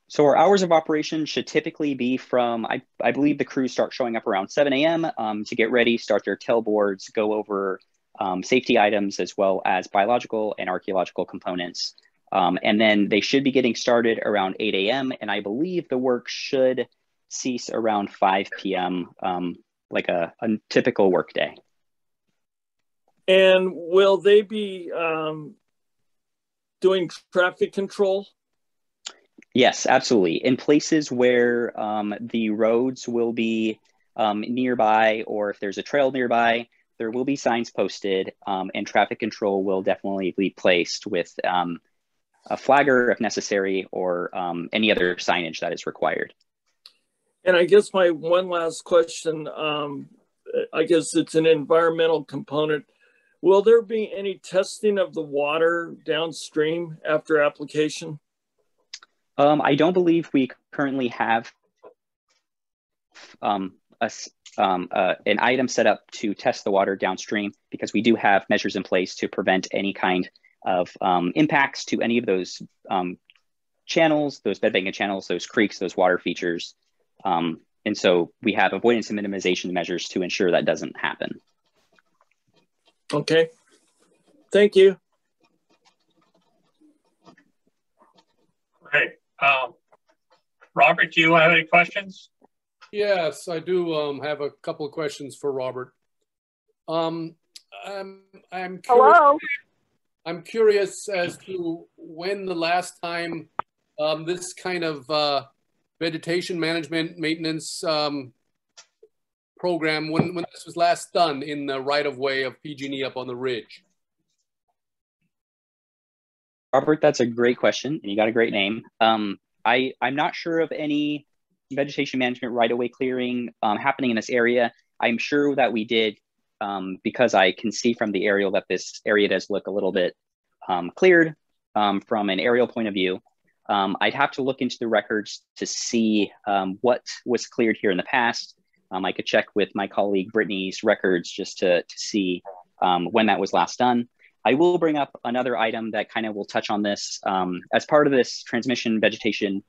Speaker 2: So our hours of operation should typically be from I, I believe the crews start showing up around 7 a.m. Um, to get ready, start their tailboards, go over um, safety items as well as biological and archaeological components. Um, and then they should be getting started around 8 a.m. And I believe the work should cease around 5 p.m., um, like a, a typical workday.
Speaker 12: And will they be um, doing traffic control?
Speaker 2: Yes, absolutely. In places where um, the roads will be um, nearby, or if there's a trail nearby, there will be signs posted, um, and traffic control will definitely be placed with um, a flagger if necessary, or um, any other signage that is required.
Speaker 12: And I guess my one last question, um, I guess it's an environmental component. Will there be any testing of the water downstream after application?
Speaker 2: Um, I don't believe we currently have um, a, um, uh, an item set up to test the water downstream because we do have measures in place to prevent any kind of um, impacts to any of those um, channels, those bed banking channels, those creeks, those water features. Um, and so we have avoidance and minimization measures to ensure that doesn't happen.
Speaker 12: Okay. Thank you.
Speaker 1: Great. Um, Robert, do you have any questions?
Speaker 7: Yes, I do um, have a couple of questions for Robert. Um, I'm, I'm curious,
Speaker 3: Hello.
Speaker 7: I'm curious as to when the last time um, this kind of uh, vegetation management maintenance um, program, when, when this was last done in the right of way of PG&E up on the ridge.
Speaker 2: Robert, that's a great question, and you got a great name. Um, I I'm not sure of any vegetation management right of way clearing um, happening in this area. I'm sure that we did um, because I can see from the aerial that this area does look a little bit um, cleared um, from an aerial point of view. Um, I'd have to look into the records to see um, what was cleared here in the past. I could check with my colleague Brittany's records just to, to see when that was last done. I will bring up another item that kind of will touch on this. As part of this transmission vegetation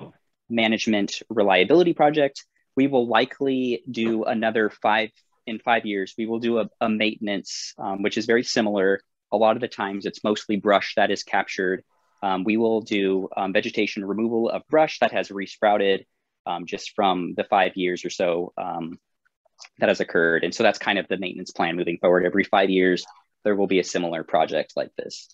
Speaker 2: management reliability project, we will likely do another five in five years. We will do a, a maintenance, um, which is very similar. A lot of the times it's mostly brush that is captured. Um, we will do um, vegetation removal of brush that has resprouted um, just from the five years or so um, that has occurred. And so that's kind of the maintenance plan moving forward. Every five years, there will be a similar project like this.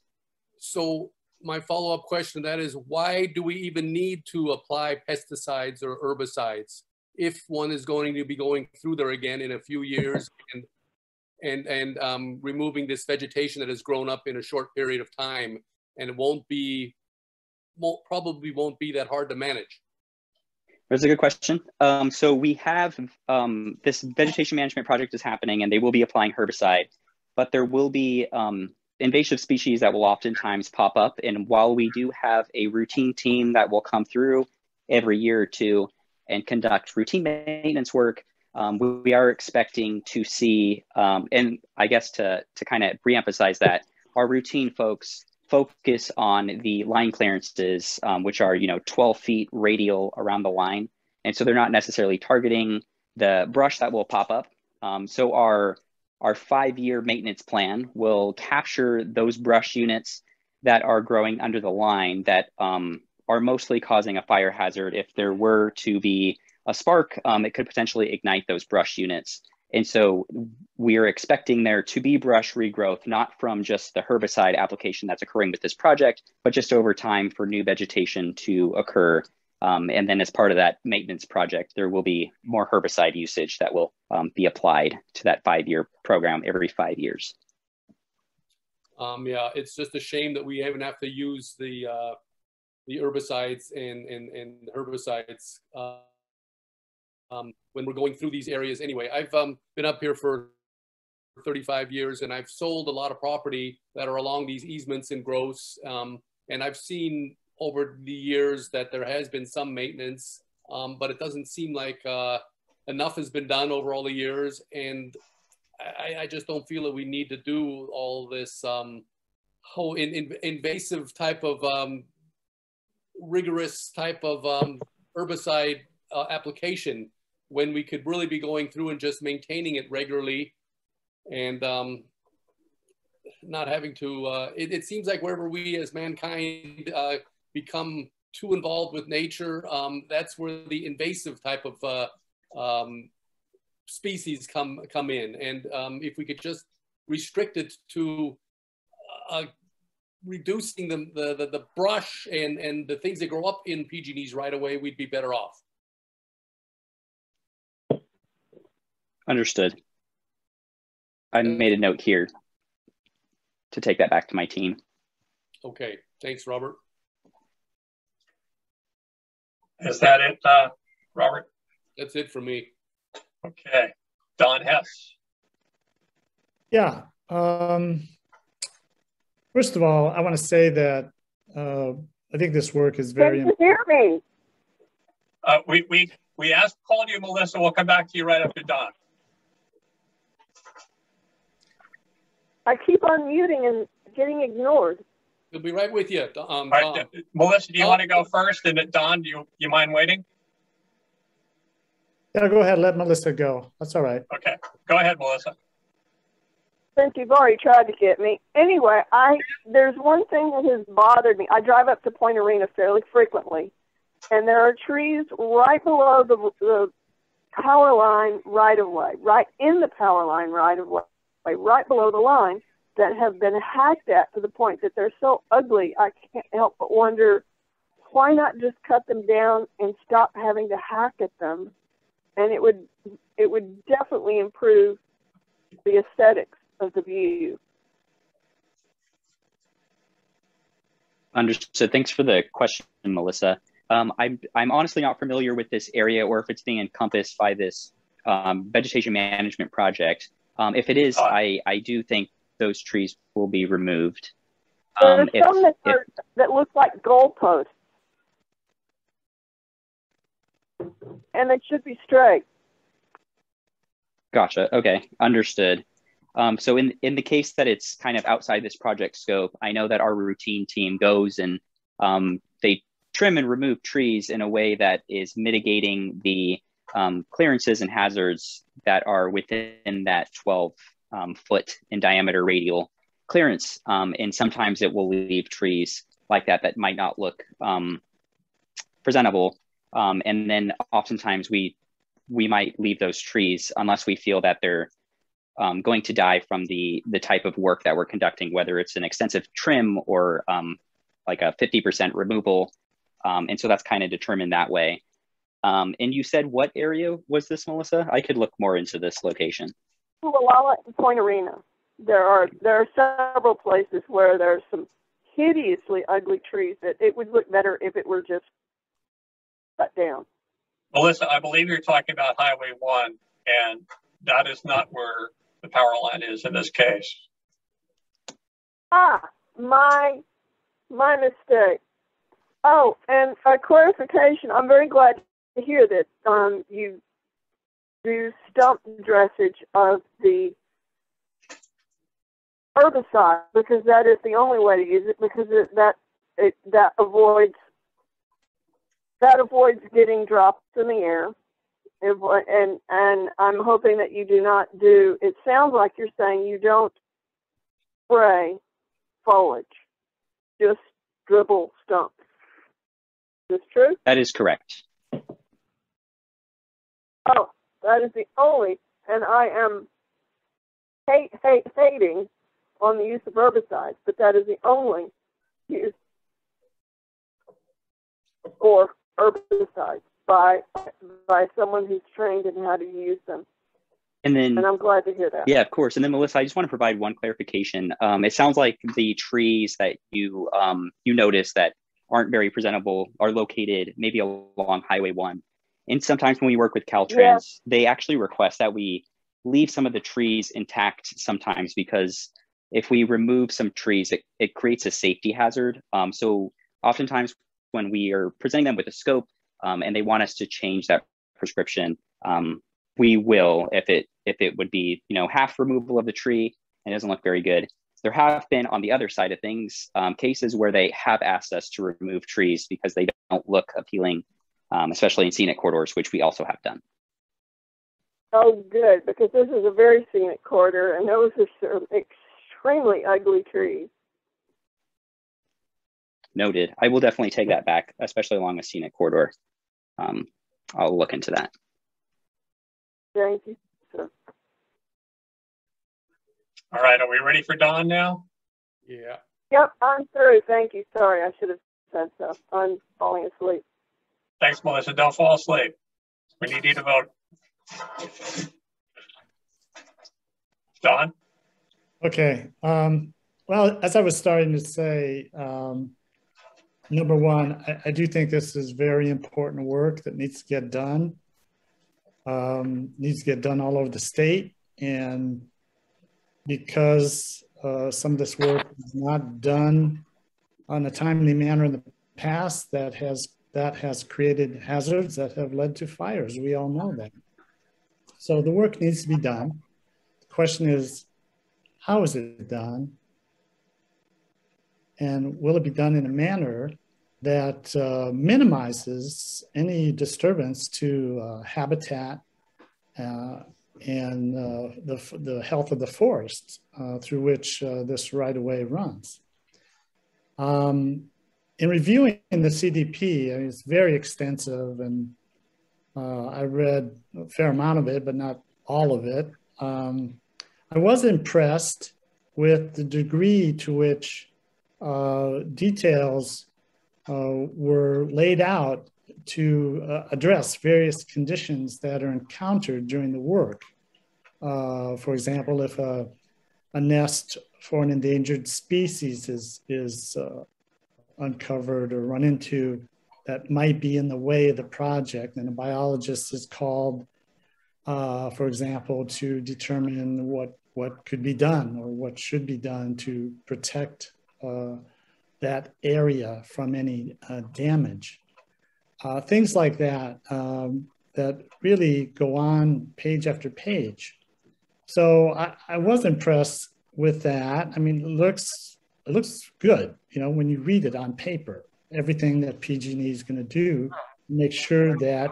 Speaker 7: So my follow-up question to that is why do we even need to apply pesticides or herbicides if one is going to be going through there again in a few years and and and um, removing this vegetation that has grown up in a short period of time and it won't be won't probably won't be that hard to manage
Speaker 2: that's a good question. Um, so we have um, this vegetation management project is happening and they will be applying herbicide but there will be um, invasive species that will oftentimes pop up. And while we do have a routine team that will come through every year or two and conduct routine maintenance work, um, we, are expecting to see, um, and I guess to, to kind of reemphasize that, our routine folks focus on the line clearances, um, which are, you know, 12 feet radial around the line. And so they're not necessarily targeting the brush that will pop up. Um, so our our five-year maintenance plan will capture those brush units that are growing under the line that um, are mostly causing a fire hazard. If there were to be a spark, um, it could potentially ignite those brush units. And so we are expecting there to be brush regrowth, not from just the herbicide application that's occurring with this project, but just over time for new vegetation to occur. Um, and then as part of that maintenance project, there will be more herbicide usage that will um, be applied to that five-year program every five years.
Speaker 7: Um, yeah, it's just a shame that we even have to use the uh, the herbicides and and, and herbicides uh, um, when we're going through these areas. Anyway, I've um, been up here for 35 years, and I've sold a lot of property that are along these easements and growths. Um, and I've seen over the years that there has been some maintenance, um, but it doesn't seem like uh, enough has been done over all the years. And I, I just don't feel that we need to do all this um, whole in, in, invasive type of um, rigorous type of um, herbicide uh, application when we could really be going through and just maintaining it regularly and um, not having to, uh, it, it, seems like wherever we as mankind uh, become too involved with nature, um, that's where the invasive type of uh, um, species come come in. And um, if we could just restrict it to uh, reducing the, the, the, the, brush and, and the things that grow up in PG&Es right away, we'd be better off.
Speaker 2: Understood. I made a note here to take that back to my team.
Speaker 7: Okay, thanks, Robert.
Speaker 1: Is that it, uh, Robert?
Speaker 7: That's it for me.
Speaker 1: Okay, Don Hess.
Speaker 13: Yeah. Um, first of all, I want to say that uh, I think this work is very.
Speaker 14: Can you hear me?
Speaker 1: Uh, we we we asked called you, Melissa. We'll come back to you right after Don.
Speaker 14: I keep on muting and getting ignored.
Speaker 7: We'll be right with you, um,
Speaker 1: right, Melissa, do you want to go first? And Don, do you you mind waiting?
Speaker 13: Yeah, go ahead. Let Melissa go. That's all right.
Speaker 1: Okay. Go ahead, Melissa.
Speaker 14: Since you've already tried to get me. Anyway, I there's one thing that has bothered me. I drive up to Point Arena fairly frequently, and there are trees right below the, the power line right of way, right in the power line right of way, right below the line, that have been hacked at to the point that they're so ugly. I can't help but wonder why not just cut them down and stop having to hack at them and it would it would definitely improve the aesthetics of the view.
Speaker 2: Understood. Thanks for the question, Melissa. Um, I'm I'm honestly not familiar with this area or if it's being encompassed by this um, vegetation management project. Um, if it is, uh, I I do think those trees will be removed.
Speaker 14: There are um, some that, are, that look like goalposts. and they should be straight.
Speaker 2: Gotcha. Okay, understood. Um, so in in the case that it's kind of outside this project scope, I know that our routine team goes and um, they trim and remove trees in a way that is mitigating the um, clearances and hazards that are within that 12 um, foot in diameter radial clearance. Um, and sometimes it will leave trees like that that might not look um, presentable and then oftentimes we we might leave those trees unless we feel that they're um, going to die from the the type of work that we're conducting, whether it's an extensive trim or um, like a 50% removal. Um, and so that's kind of determined that way. Um, and you said what area was this, Melissa? I could look more into this location.
Speaker 14: Walla Point Arena. There are there are several places where there are some hideously ugly trees that it would look better if it were just cut down.
Speaker 1: Melissa, I believe you're talking about Highway 1, and that is not where the power line is in this case.
Speaker 14: Ah, my my mistake. Oh, and a clarification. I'm very glad to hear that um, you do stump dressage of the herbicide because that is the only way to use it because it, that it, that avoids that avoids getting drops in the air If, and and I'm hoping that you do not do. It sounds like you're saying you don't spray foliage, just dribble stumps. Is this true?
Speaker 2: That is correct.
Speaker 14: Oh, that is the only, and I am hate, hate, hating on the use of herbicides, but that is the only use for herbicides by by someone who's trained in how to use them.
Speaker 2: And then,
Speaker 14: and I'm glad to hear that.
Speaker 2: Yeah, of course. And then, Melissa, I just want to provide one clarification. Um, it sounds like the trees that you um, you notice that aren't very presentable are located maybe along Highway One. And sometimes when we work with Caltrans, yeah. they actually request that we leave some of the trees intact sometimes because if we remove some trees, it, it creates a safety hazard. Um, so oftentimes when we are presenting them with a scope um, and they want us to change that prescription, um, we will if it if it would be you know half removal of the tree and it doesn't look very good. There have been on the other side of things um, cases where they have asked us to remove trees because they don't look appealing, um, especially in scenic corridors, which we also have done.
Speaker 14: Oh, good, because this is a very scenic corridor, and those are some extremely ugly trees.
Speaker 2: Noted. I will definitely take that back, especially along a scenic corridor. Um, I'll look into that.
Speaker 14: Thank you, sir.
Speaker 1: All right, are we ready for Don now?
Speaker 7: Yeah.
Speaker 14: Yep, I'm through. Thank you. Sorry, I should have said so. I'm falling asleep.
Speaker 1: Thanks, Melissa. Don't fall asleep. We need you to vote. Don?
Speaker 13: Okay. Um, well, as I was starting to say, um, number one, I, I, do think this is very important work that needs to get done. Um, needs to get done all over the state. And because uh, some of this work is not done on a timely manner in the past, that has that has created hazards that have led to fires. We all know that. So the work needs to be done. The question is, how is it done? And will it be done in a manner that uh, minimizes any disturbance to uh, habitat uh, and uh, the, the health of the forest uh, through which this right-of-way runs. Um, in reviewing the CDP, I mean, it's very extensive and I read a fair amount of it, but not all of it. Um, I was impressed with the degree to which uh, details were laid out to uh, address various conditions that are encountered during the work. Uh, for example, if a, a, nest for an endangered species is, is uh, uncovered or run into, that might be in the way of the project. And a biologist is called, uh, for example, to determine what, what could be done or what should be done to protect uh, that area from any uh, damage. Uh, things like that um, that really go on page after page. So I, I was impressed with that. I mean, it looks it looks good, you know, when you read it on paper everything that PG&E is going to do, make sure that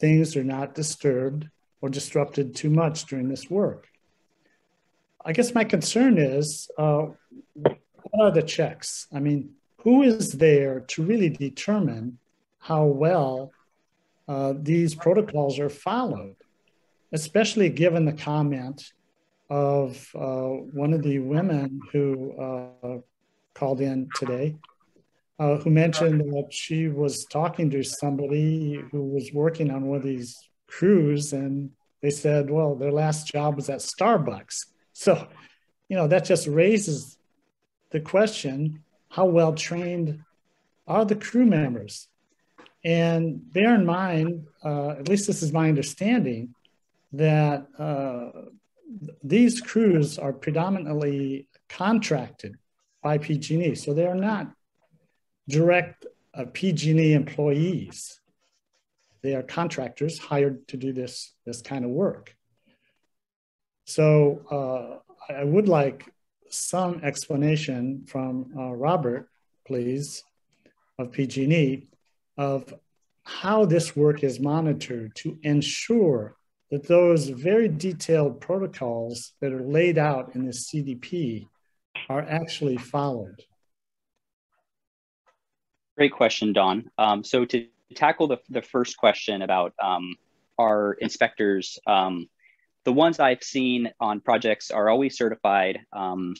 Speaker 13: things are not disturbed or disrupted too much during this work. I guess my concern is, uh, what are the checks? I mean, who is there to really determine how well uh, these protocols are followed, especially given the comment of uh, one of the women who uh, called in today uh, who mentioned that she was talking to somebody who was working on one of these crews, and they said, well, their last job was at Starbucks. So, you know, that just raises the question how well trained are the crew members? And bear in mind, uh, at least this is my understanding, that uh, these crews are predominantly contracted by PG&E. So they are not direct uh, PG&E employees. They are contractors hired to do this, this kind of work. So uh, I would like some explanation from uh, Robert, please, of PG&E, of how this work is monitored to ensure that those very detailed protocols that are laid out in this CDP are actually followed?
Speaker 2: Great question, Don. Um, so to tackle the, the first question about um, our inspectors, um, the ones I've seen on projects are always certified um,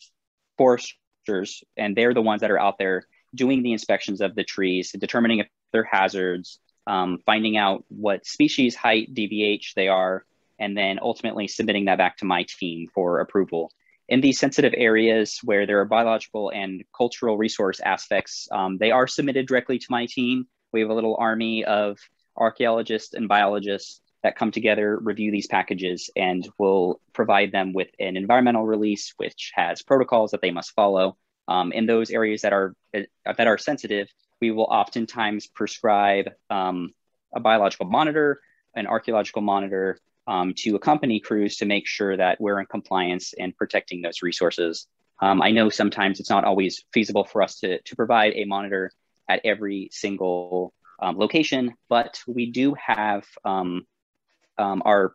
Speaker 2: foresters, and they're the ones that are out there doing the inspections of the trees, determining if they're hazards, um, finding out what species, height, DBH they are, and then ultimately submitting that back to my team for approval. In these sensitive areas where there are biological and cultural resource aspects, um, they are submitted directly to my team. We have a little army of archaeologists and biologists that come together, review these packages, and will provide them with an environmental release, which has protocols that they must follow. Um, in those areas that are that are sensitive, we will oftentimes prescribe um, a biological monitor, an archaeological monitor, um, to accompany crews to make sure that we're in compliance and protecting those resources. Um, I know sometimes it's not always feasible for us to, to provide a monitor at every single um, location, but we do have um, um, our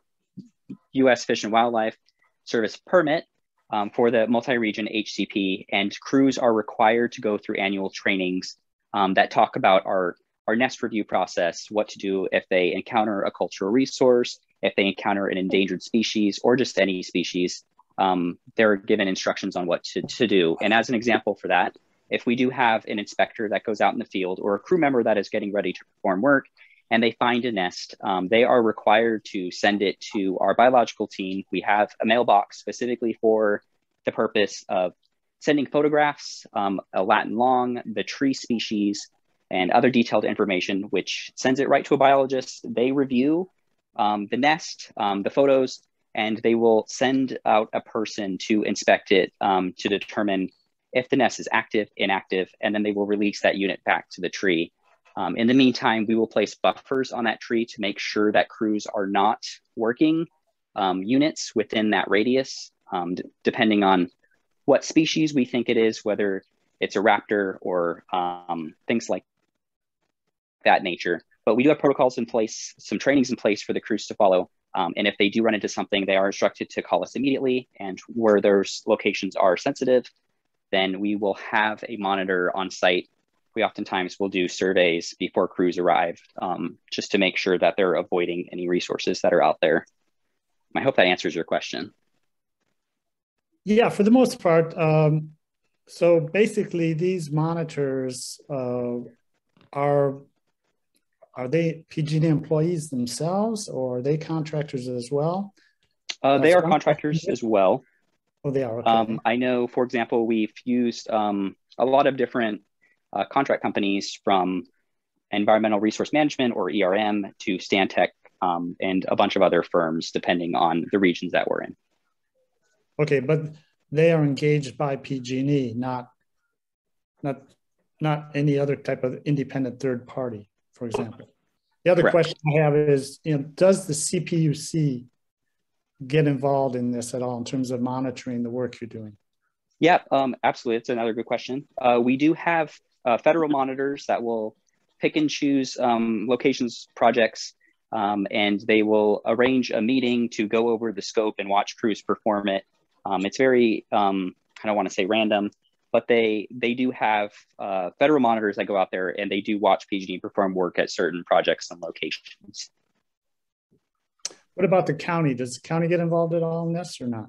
Speaker 2: US Fish and Wildlife Service permit um, for the multi-region HCP and crews are required to go through annual trainings that talk about our, our nest review process, what to do if they encounter a cultural resource, if they encounter an endangered species or just any species, um, they're given instructions on what to, to do. And as an example for that, if we do have an inspector that goes out in the field or a crew member that is getting ready to perform work and they find a nest, um, they are required to send it to our biological team. We have a mailbox specifically for the purpose of sending photographs, um, a Latin long, the tree species, and other detailed information, which sends it right to a biologist. They review um, the nest, um, the photos, and they will send out a person to inspect it um, to determine if the nest is active, inactive, and then they will release that unit back to the tree. Um, in the meantime, we will place buffers on that tree to make sure that crews are not working um, units within that radius, um, depending on what species we think it is, whether it's a raptor or things like that nature. But we do have protocols in place, some trainings in place for the crews to follow. Um, and if they do run into something, they are instructed to call us immediately. And where those locations are sensitive, then we will have a monitor on site. We oftentimes will do surveys before crews arrive um, just to make sure that they're avoiding any resources that are out there. I hope that answers your question.
Speaker 13: Yeah, for the most part. Um, so basically, these monitors uh, are are they PG&E employees themselves or are they contractors as well?
Speaker 2: Uh, they are contractors as well.
Speaker 13: Oh, they are. Okay.
Speaker 2: Um, I know, for example, we've used um, a lot of different uh, contract companies from environmental resource management or ERM to Stantec um, and a bunch of other firms, depending on the regions that we're in.
Speaker 13: Okay, but they are engaged by PG&E, not not not any other type of independent third party for example. The other Correct. question I have is, you know, does the CPUC get involved in this at all in terms of monitoring the work you're doing?
Speaker 2: Yeah, um, absolutely. It's another good question. Uh, we do have uh, federal monitors that will pick and choose um, locations, projects, um, and they will arrange a meeting to go over the scope and watch crews perform it. Um, it's very, um, I don't want to say random, but they they do have uh, federal monitors that go out there and they do watch PG&E perform work at certain projects and locations.
Speaker 13: What about the county? Does the county get involved at all in this or not?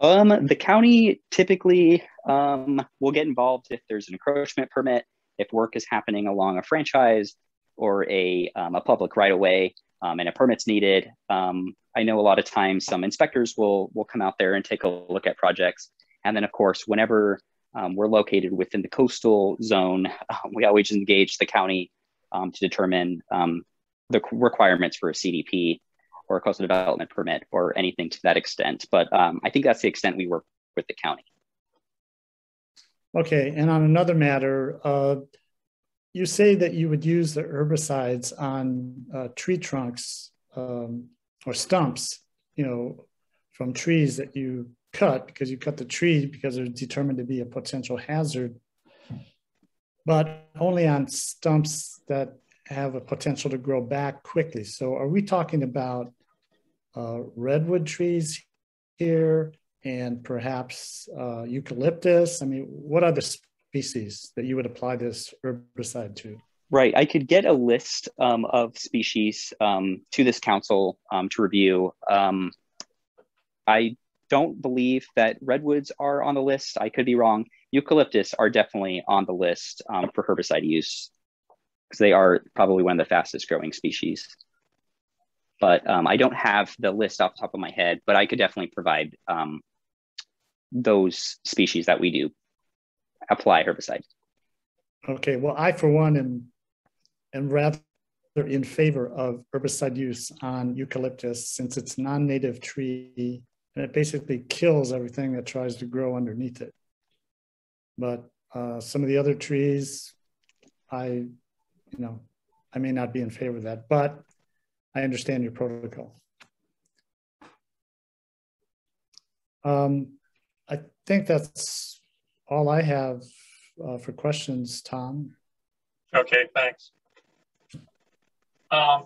Speaker 2: Um, the county typically um, will get involved if there's an encroachment permit, if work is happening along a franchise or a, um, a public right of way um, and a permit's needed. Um, I know a lot of times some inspectors will, will come out there and take a look at projects. And then of course, whenever um, we're located within the coastal zone. We always engage the county um, to determine um, the requirements for a CDP or a coastal development permit or anything to that extent. But um, I think that's the extent we work with the county.
Speaker 13: Okay, and on another matter, uh, you say that you would use the herbicides on uh, tree trunks um, or stumps, you know, from trees that you cut because you cut the tree because it's determined to be a potential hazard, but only on stumps that have a potential to grow back quickly. So are we talking about uh, redwood trees here and perhaps uh, eucalyptus? I mean, what other species that you would apply this herbicide to?
Speaker 2: Right. I could get a list um, of species um, to this council um, to review. Um, I don't believe that redwoods are on the list. I could be wrong. Eucalyptus are definitely on the list um, for herbicide use because they are probably one of the fastest growing species. But um, I don't have the list off the top of my head, but I could definitely provide those species that we do apply herbicide.
Speaker 13: Okay, well, I for one am, am rather in favor of herbicide use on eucalyptus since it's non-native tree and it basically kills everything that tries to grow underneath it. But uh, some of the other trees, I, you know, I may not be in favor of that, but I understand your protocol. Um, I think that's all I have uh, for questions, Tom.
Speaker 1: Okay, thanks. Um,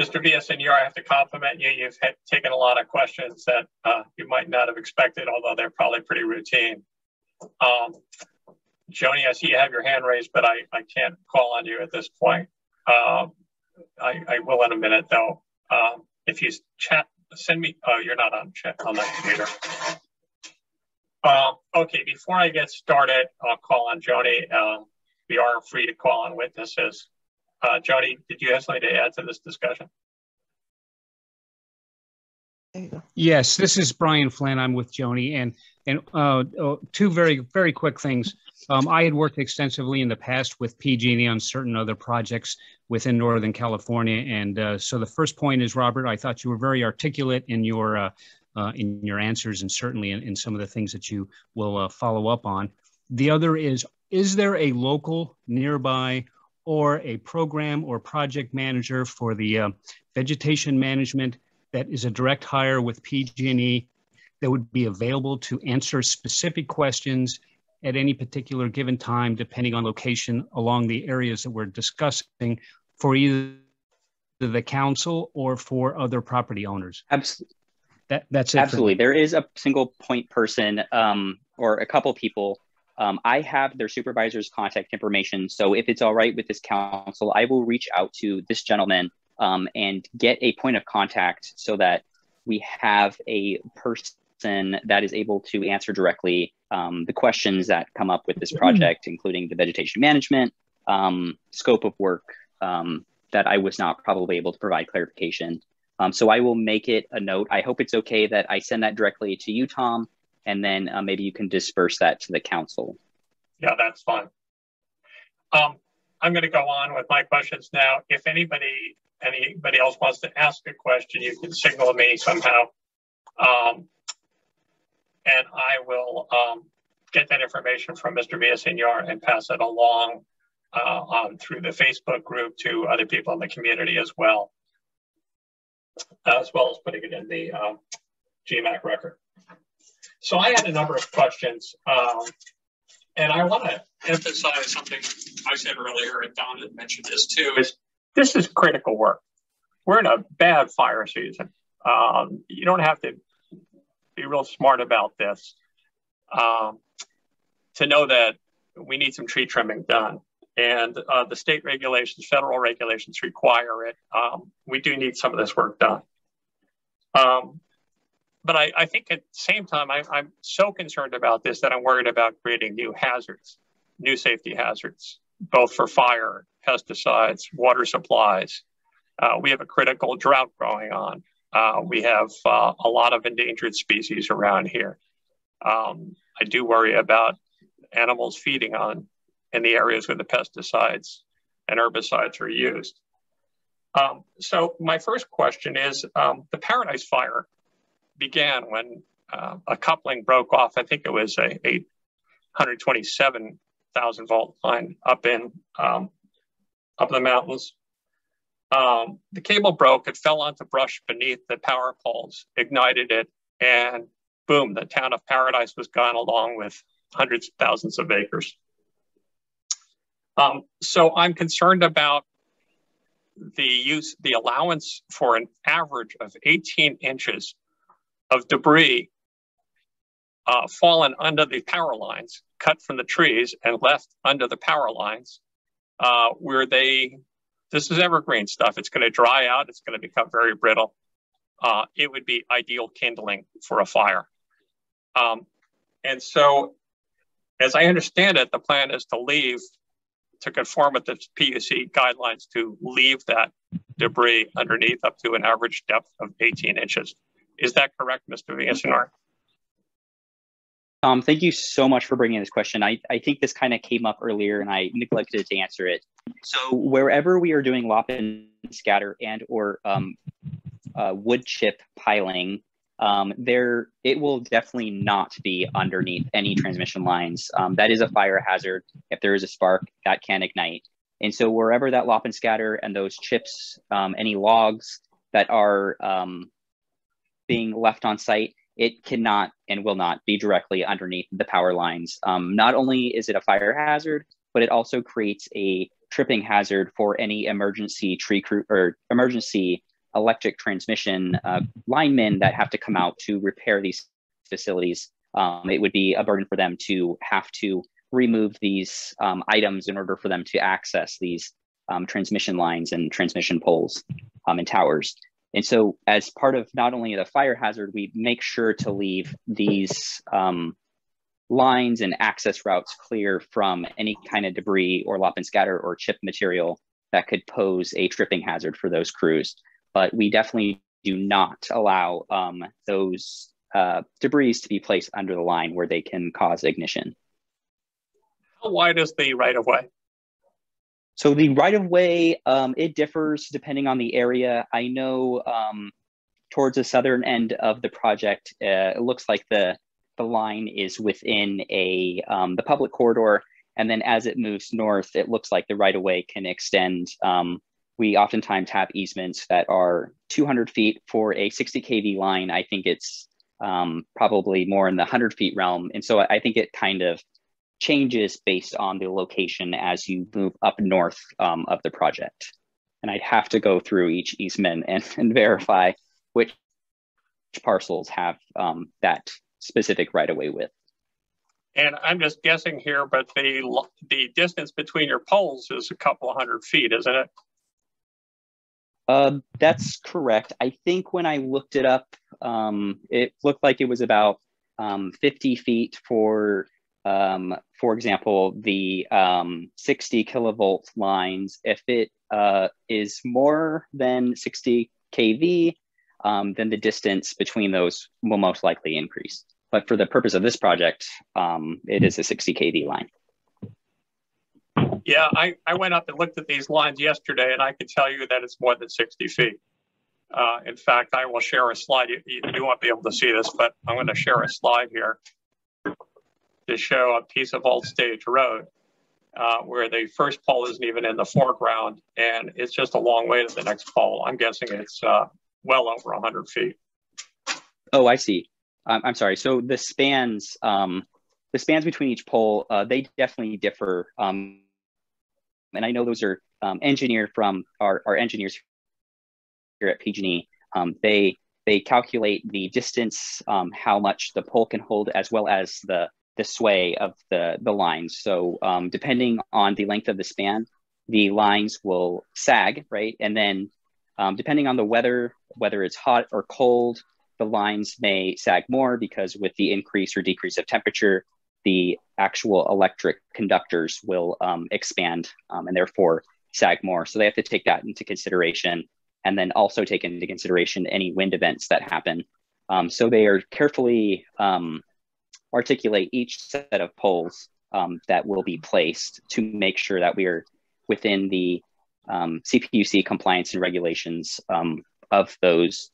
Speaker 1: Mr. Villasenor, I have to compliment you. You've taken a lot of questions that uh, you might not have expected, although they're probably pretty routine. Um, Joni, I see you have your hand raised, but I, I can't call on you at this point. Um, I, I will in a minute, though. Um, if you chat, send me, oh, you're not on chat on that computer. Um, okay, before I get started, I'll call on Joni. Um, we are free to call on witnesses. Uh, Joni, did you have something to add to this discussion?
Speaker 15: Yes, this is Brian Flynn. I'm with Joni, and and uh, uh, two very very quick things. Um, I had worked extensively in the past with PG&E on certain other projects within Northern California, and uh, so the first point is, Robert, I thought you were very articulate in your uh, uh, in your answers, and certainly in, in, some of the things that you will uh, follow up on. The other is, is there a local nearby or a program or project manager for the vegetation management that is a direct hire with PG&E that would be available to answer specific questions at any particular given time, depending on location along the areas that we're discussing for either the council or for other property owners.
Speaker 2: Absolutely.
Speaker 15: That, that's it.
Speaker 2: Absolutely. There is a single point person um, or a couple people. Um, I have their supervisor's contact information. So if it's all right with this council, I will reach out to this gentleman um, and get a point of contact so that we have a person that is able to answer directly um, the questions that come up with this project, including the vegetation management, um, scope of work um, that I was not probably able to provide clarification. Um, so I will make it a note. I hope it's okay that I send that directly to you, Tom, and then uh, maybe you can disperse that to the council.
Speaker 1: Yeah, that's fine. Um, I'm going to go on with my questions now. If anybody anybody else wants to ask a question, you can signal me somehow. Um, and I will um, get that information from Mr. Villasenor and pass it along uh, on through the Facebook group to other people in the community as well, as well as putting it in the um, GMAC record. So I had a number of questions, um, and I want to emphasize something I said earlier, and Don had mentioned this too, is this is critical work. We're in a bad fire season. Um, you don't have to be real smart about this um, to know that we need some tree trimming done. And uh, the state regulations, federal regulations require it. Um, we do need some of this work done. Um, but I, I, think at the same time, I, I'm so concerned about this that I'm worried about creating new hazards, new safety hazards, both for fire pesticides, water supplies. Uh, we have a critical drought going on. Uh, we have uh, a lot of endangered species around here. Um, I do worry about animals feeding on in the areas where the pesticides and herbicides are used. Um, so my first question is, um, the Paradise Fire began when uh, a coupling broke off. I think it was a, a 127,000 volt line up in um, up the mountains. Um, the cable broke, it fell onto brush beneath the power poles, ignited it, and boom, the town of Paradise was gone along with hundreds of thousands of acres. Um, so I'm concerned about the use, the allowance for an average of 18 inches of debris uh, fallen under the power lines, cut from the trees and left under the power lines, uh, where they, this is evergreen stuff. It's going to dry out. It's going to become very brittle. Uh, it would be ideal kindling for a fire. Um, and so, as I understand it, the plan is to leave, to conform with the PUC guidelines to leave that debris underneath up to an average depth of 18 inches. Is that correct, Mr. Villaseñor?
Speaker 2: Um, thank you so much for bringing this question. I, I think this kind of came up earlier and I neglected to answer it. So wherever we are doing lop and scatter and or um, uh, wood chip piling, um, there it will definitely not be underneath any transmission lines. Um, that is a fire hazard. If there is a spark, that can ignite. And so wherever that lop and scatter and those chips, um, any logs that are um, being left on site, it cannot and will not be directly underneath the power lines. Um, not only is it a fire hazard, but it also creates a tripping hazard for any emergency tree crew or emergency electric transmission uh, linemen that have to come out to repair these facilities. Um, it would be a burden for them to have to remove these um, items in order for them to access these um, transmission lines and transmission poles um, and towers. And so, as part of not only the fire hazard, we make sure to leave these um, lines and access routes clear from any kind of debris or lop and scatter or chip material that could pose a tripping hazard for those crews. But we definitely do not allow um, those uh, debris to be placed under the line where they can cause ignition.
Speaker 1: How wide is the right of way?
Speaker 2: So the right of way, um, it differs depending on the area. I know um, towards the southern end of the project, uh, it looks like the the line is within a um, the public corridor, and then as it moves north, it looks like the right of way can extend. Um, we oftentimes have easements that are 200 feet for a 60 kV line. I think it's um, probably more in the 100 feet realm, and so I think it kind of changes based on the location as you move up north um, of the project. And I'd have to go through each easement and, and verify which parcels have um, that specific right of way width.
Speaker 1: And I'm just guessing here, but the the distance between your poles is a couple hundred feet, isn't it?
Speaker 2: Uh, that's correct. I think when I looked it up, um, it looked like it was about um, 50 feet for um, for example, the um, 60 kilovolt lines, if it uh, is more than 60 kV, um, then the distance between those will most likely increase. But for the purpose of this project, um, it is a 60 kV line.
Speaker 1: Yeah, I, I went up and looked at these lines yesterday, and I can tell you that it's more than 60 feet. Uh, in fact, I will share a slide. You, you won't be able to see this, but I'm going to share a slide here to show a piece of Old Stage Road uh, where the first pole isn't even in the foreground and it's just a long way to the next pole. I'm guessing it's uh, well over 100 feet.
Speaker 2: Oh, I see. Um, I'm sorry. So the spans, um, the spans between each pole, uh, they definitely differ. Um, and I know those are um, engineered from our, our engineers here at PG&E. Um, they they calculate the distance, how much the pole can hold, as well as the the sway of the, the lines. So um, depending on the length of the span, the lines will sag, right? And then um, depending on the weather, whether it's hot or cold, the lines may sag more because with the increase or decrease of temperature, the actual electric conductors will um, expand um, and therefore sag more. So they have to take that into consideration and then also take into consideration any wind events that happen. Um, so they are carefully um, articulate each set of poles um, that will be placed to make sure that we are within the um, CPUC compliance and regulations um, of those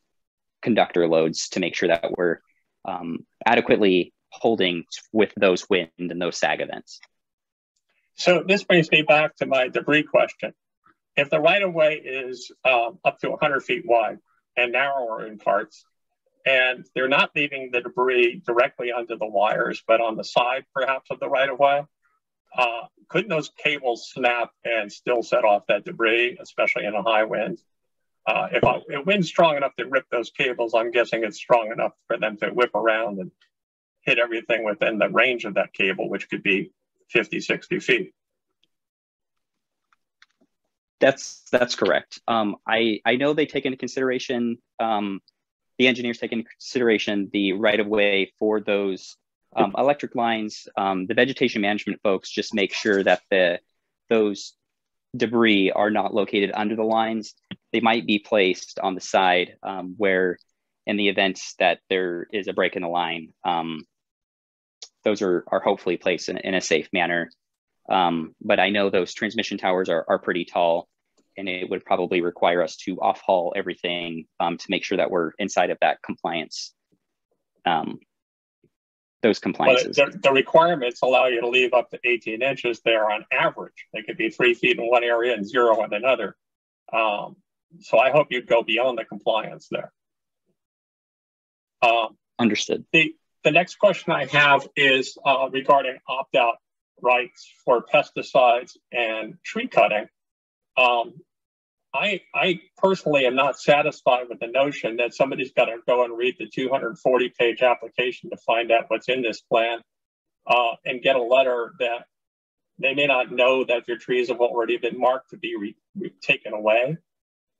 Speaker 2: conductor loads to make sure that we're um, adequately holding with those wind and those sag events.
Speaker 1: So this brings me back to my debris question. If the right of way is um, up to 100 feet wide and narrower in parts, and they're not leaving the debris directly under the wires, but on the side perhaps of the right of way. uh, couldn't those cables snap and still set off that debris, especially in a high wind? Uh, if it wind's strong enough to rip those cables, I'm guessing it's strong enough for them to whip around and hit everything within the range of that cable, which could be 50, 60 feet.
Speaker 2: That's that's correct. Um, I I know they take into consideration um, the engineers take into consideration the right of way for those um, electric lines. Um, the vegetation management folks just make sure that the those debris are not located under the lines. They might be placed on the side um, where, in the event that there is a break in the line, um, those are are hopefully placed in, in a safe manner. Um, but I know those transmission towers are, are pretty tall and it would probably require us to off haul everything um, to make sure that we're inside of that compliance, um, those compliances.
Speaker 1: The, the, requirements allow you to leave up to 18 inches there on average. They could be three feet in one area and zero in another. Um, so I hope you'd go beyond the compliance there.
Speaker 2: Um, Understood.
Speaker 1: The, the next question I have is uh, regarding opt-out rights for pesticides and tree cutting. Um, I, I personally am not satisfied with the notion that somebody's got to go and read the 240 page application to find out what's in this plan uh, and get a letter that they may not know that their trees have already been marked to be re- re- taken away,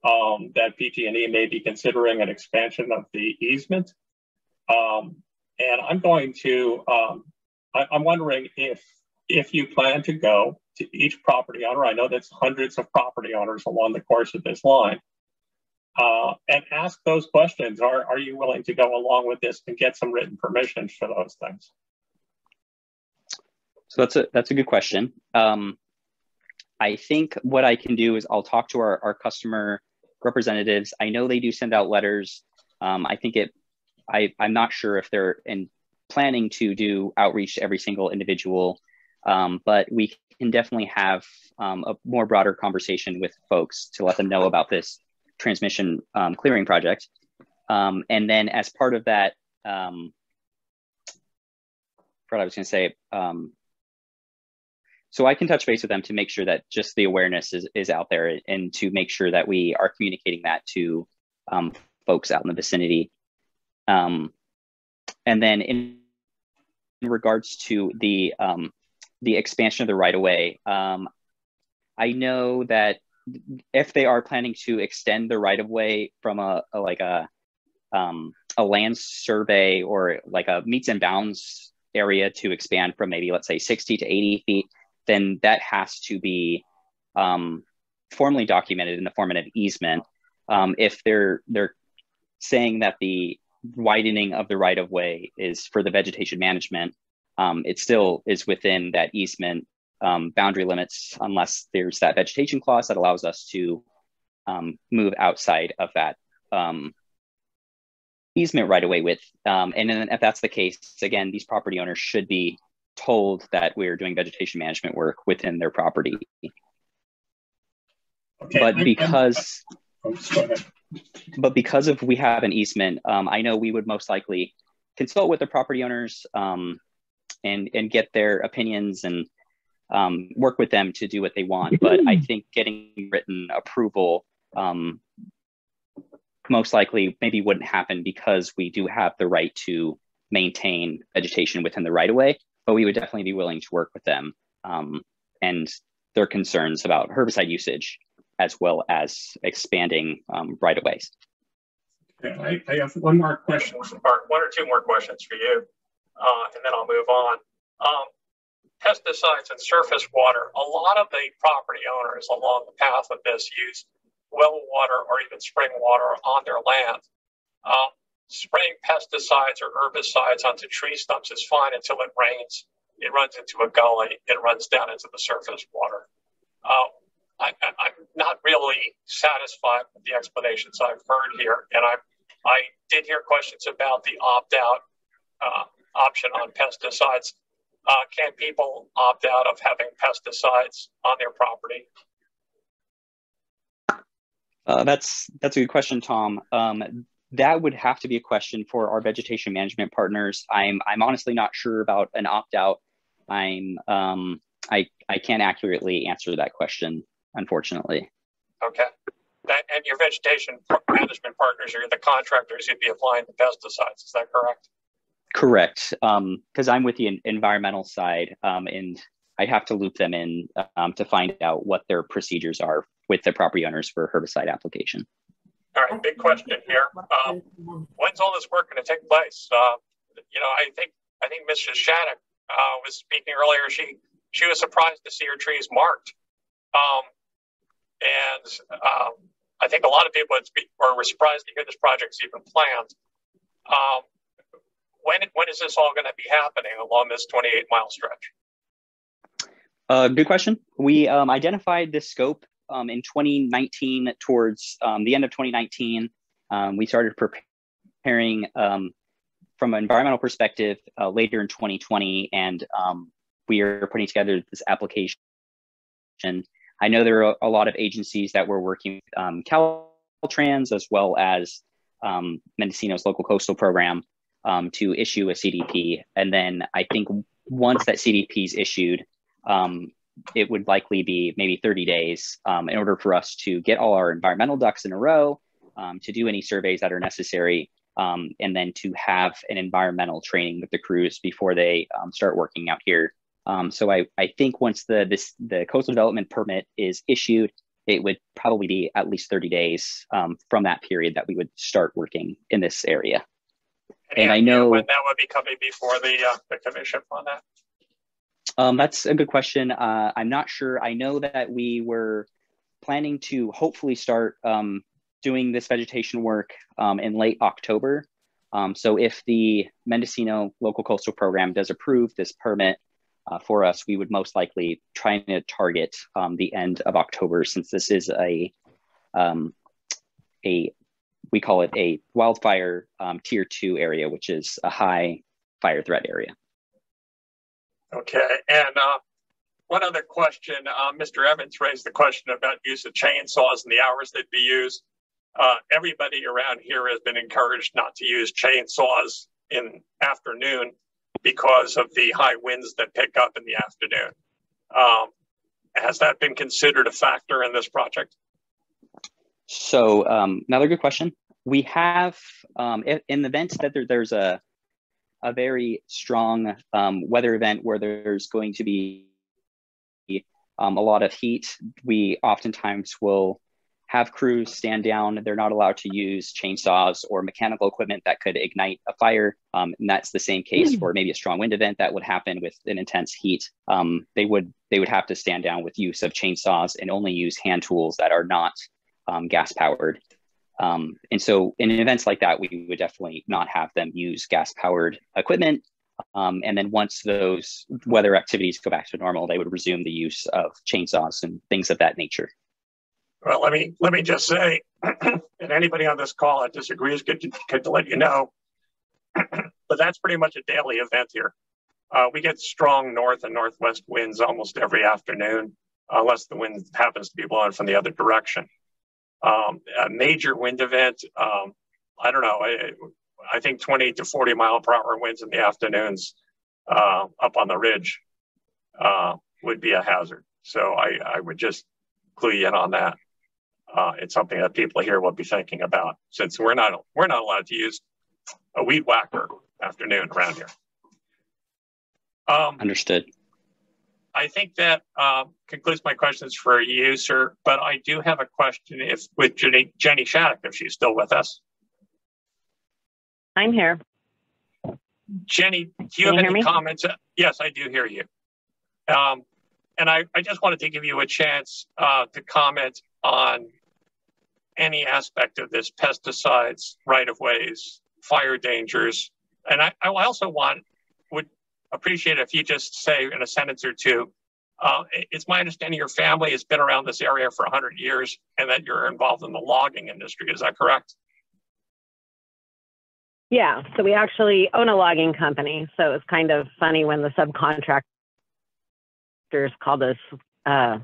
Speaker 1: um, that PG&E may be considering an expansion of the easement. Um, and I'm going to, um, I, I'm wondering if if you plan to go to each property owner, I know that's hundreds of property owners along the course of this line, uh, and ask those questions. Are, are you willing to go along with this and get some written permission for those things?
Speaker 2: So that's a that's a good question. Um, I think what I can do is I'll talk to our, our customer representatives. I know they do send out letters. Um, I think it. I I'm not sure if they're in planning to do outreach to every single individual um, but we can definitely have um, a more broader conversation with folks to let them know about this transmission um, clearing project. Um, and then as part of that, um, what I was to say, um, so I can touch base with them to make sure that just the awareness is, is out there and to make sure that we are communicating that to um, folks out in the vicinity. And then in, in regards to the the expansion of the right of way. Um, I know that if they are planning to extend the right of way from a, a like a um, a land survey or like a meets and bounds area to expand from maybe let's say 60 to 80 feet, then that has to be um, formally documented in the form of an easement. Um, if they're they're saying that the widening of the right of way is for the vegetation management, um, it still is within that easement um, boundary limits unless there's that vegetation clause that allows us to um, move outside of that um, easement right away with. Um, and then if that's the case, again, these property owners should be told that we're doing vegetation management work within their property. Okay. But because, oh, but because of we have an easement, um, I know we would most likely consult with the property owners um, and and get their opinions and um, work with them to do what they want. But I think getting written approval um, most likely maybe wouldn't happen because we do have the right to maintain vegetation within the right of way. But we would definitely be willing to work with them um, and their concerns about herbicide usage as well as expanding um, right of ways.
Speaker 1: I, I, have one more question, or one or two more questions for you uh, and then I'll move on. Um, pesticides and surface water. A lot of the property owners along the path of this use well water or even spring water on their land. Um, spraying pesticides or herbicides onto tree stumps is fine until it rains. It runs into a gully, it runs down into the surface water. Uh, I, am not really satisfied with the explanations I've heard here, and I, I did hear questions about the opt-out uh, option on pesticides. Uh, can people opt out of having pesticides on their property?
Speaker 2: Uh, that's that's a good question, Tom. Um, that would have to be a question for our vegetation management partners. I'm I'm honestly not sure about an opt out. I'm um, I, I can't accurately answer that question, unfortunately.
Speaker 1: Okay. That, and your vegetation management partners are the contractors who'd be applying the pesticides. Is that correct?
Speaker 2: Correct. Because um, I'm with the environmental side, um, and I'd have to loop them in um, to find out what their procedures are with the property owners for herbicide application.
Speaker 1: All right, big question here. Um, when's all this work going to take place? Uh, you know, I think I think Mrs. Shattuck uh, was speaking earlier. She she was surprised to see her trees marked, um, and I think a lot of people were surprised to hear this project's even planned. When when is this all going to be happening along this 28 mile stretch?
Speaker 2: Uh, good question. We um, identified this scope um, in 2019 towards um, the end of 2019. Um, we started preparing um, from an environmental perspective uh, later in 2020, and um, we are putting together this application. And I know there are a lot of agencies that we're working with Caltrans as well as Mendocino's local coastal program to issue a CDP. And then I think once that CDP is issued, um, it would likely be maybe 30 days um, in order for us to get all our environmental ducks in a row, um, to do any surveys that are necessary, um, and then to have an environmental training with the crews before they um, start working out here. Um, so I, I think once the this the coastal development permit is issued, it would probably be at least 30 days um, from that period that we would start working in this area.
Speaker 1: Any and I know when that would be coming before the uh, the commission on that.
Speaker 2: Um, that's a good question. Uh, I'm not sure. I know that we were planning to hopefully start um, doing this vegetation work um, in late October. Um, so if the Mendocino Local Coastal Program does approve this permit uh, for us, we would most likely try to target um, the end of October since this is a, um, a we call it a wildfire tier two area, which is a high fire threat area.
Speaker 1: Okay, and uh, one other question. Uh, Mr. Evans raised the question about use of chainsaws and the hours they'd be used. Uh, everybody around here has been encouraged not to use chainsaws in afternoon because of the high winds that pick up in the afternoon. Um, has that been considered a factor in this project?
Speaker 2: So um, another good question. We have, um, in the event that there, there's a a very strong um, weather event where there's going to be um, a lot of heat, we oftentimes will have crews stand down. They're not allowed to use chainsaws or mechanical equipment that could ignite a fire. Um, and that's the same case mm. for maybe a strong wind event that would happen with an intense heat. Um, they would they would have to stand down with use of chainsaws and only use hand tools that are not um, gas powered. Um, and so in events like that, we would definitely not have them use gas powered equipment. Um, and then once those weather activities go back to normal, they would resume the use of chainsaws and things of that nature.
Speaker 1: Well, let me let me just say, and anybody on this call that disagrees could, could let you know, but that's pretty much a daily event here. Uh, we get strong north and northwest winds almost every afternoon, unless the wind happens to be blowing from the other direction um, a major wind event. Um, I don't know. I, I, think 20 to 40 mile per hour winds in the afternoons uh, up on the ridge uh, would be a hazard. So I, I, would just clue you in on that. Uh, it's something that people here will be thinking about since we're not we're not allowed to use a weed whacker afternoon around here.
Speaker 2: Um, Understood.
Speaker 1: I think that um, concludes my questions for you, sir. But I do have a question if with Jenny, Jenny Shattuck, if she's still with us.
Speaker 3: I'm here.
Speaker 1: Jenny, do you Can have you any comments? Yes, I do hear you. Um, and I, I just wanted to give you a chance uh, to comment on any aspect of this pesticides, right of ways, fire dangers. And I, I also want appreciate if you just say in a sentence or two, uh, it's my understanding your family has been around this area for 100 years and that you're involved in the logging industry. Is that correct?
Speaker 3: Yeah, so we actually own a logging company. So it's kind of funny when the subcontractors called us uh,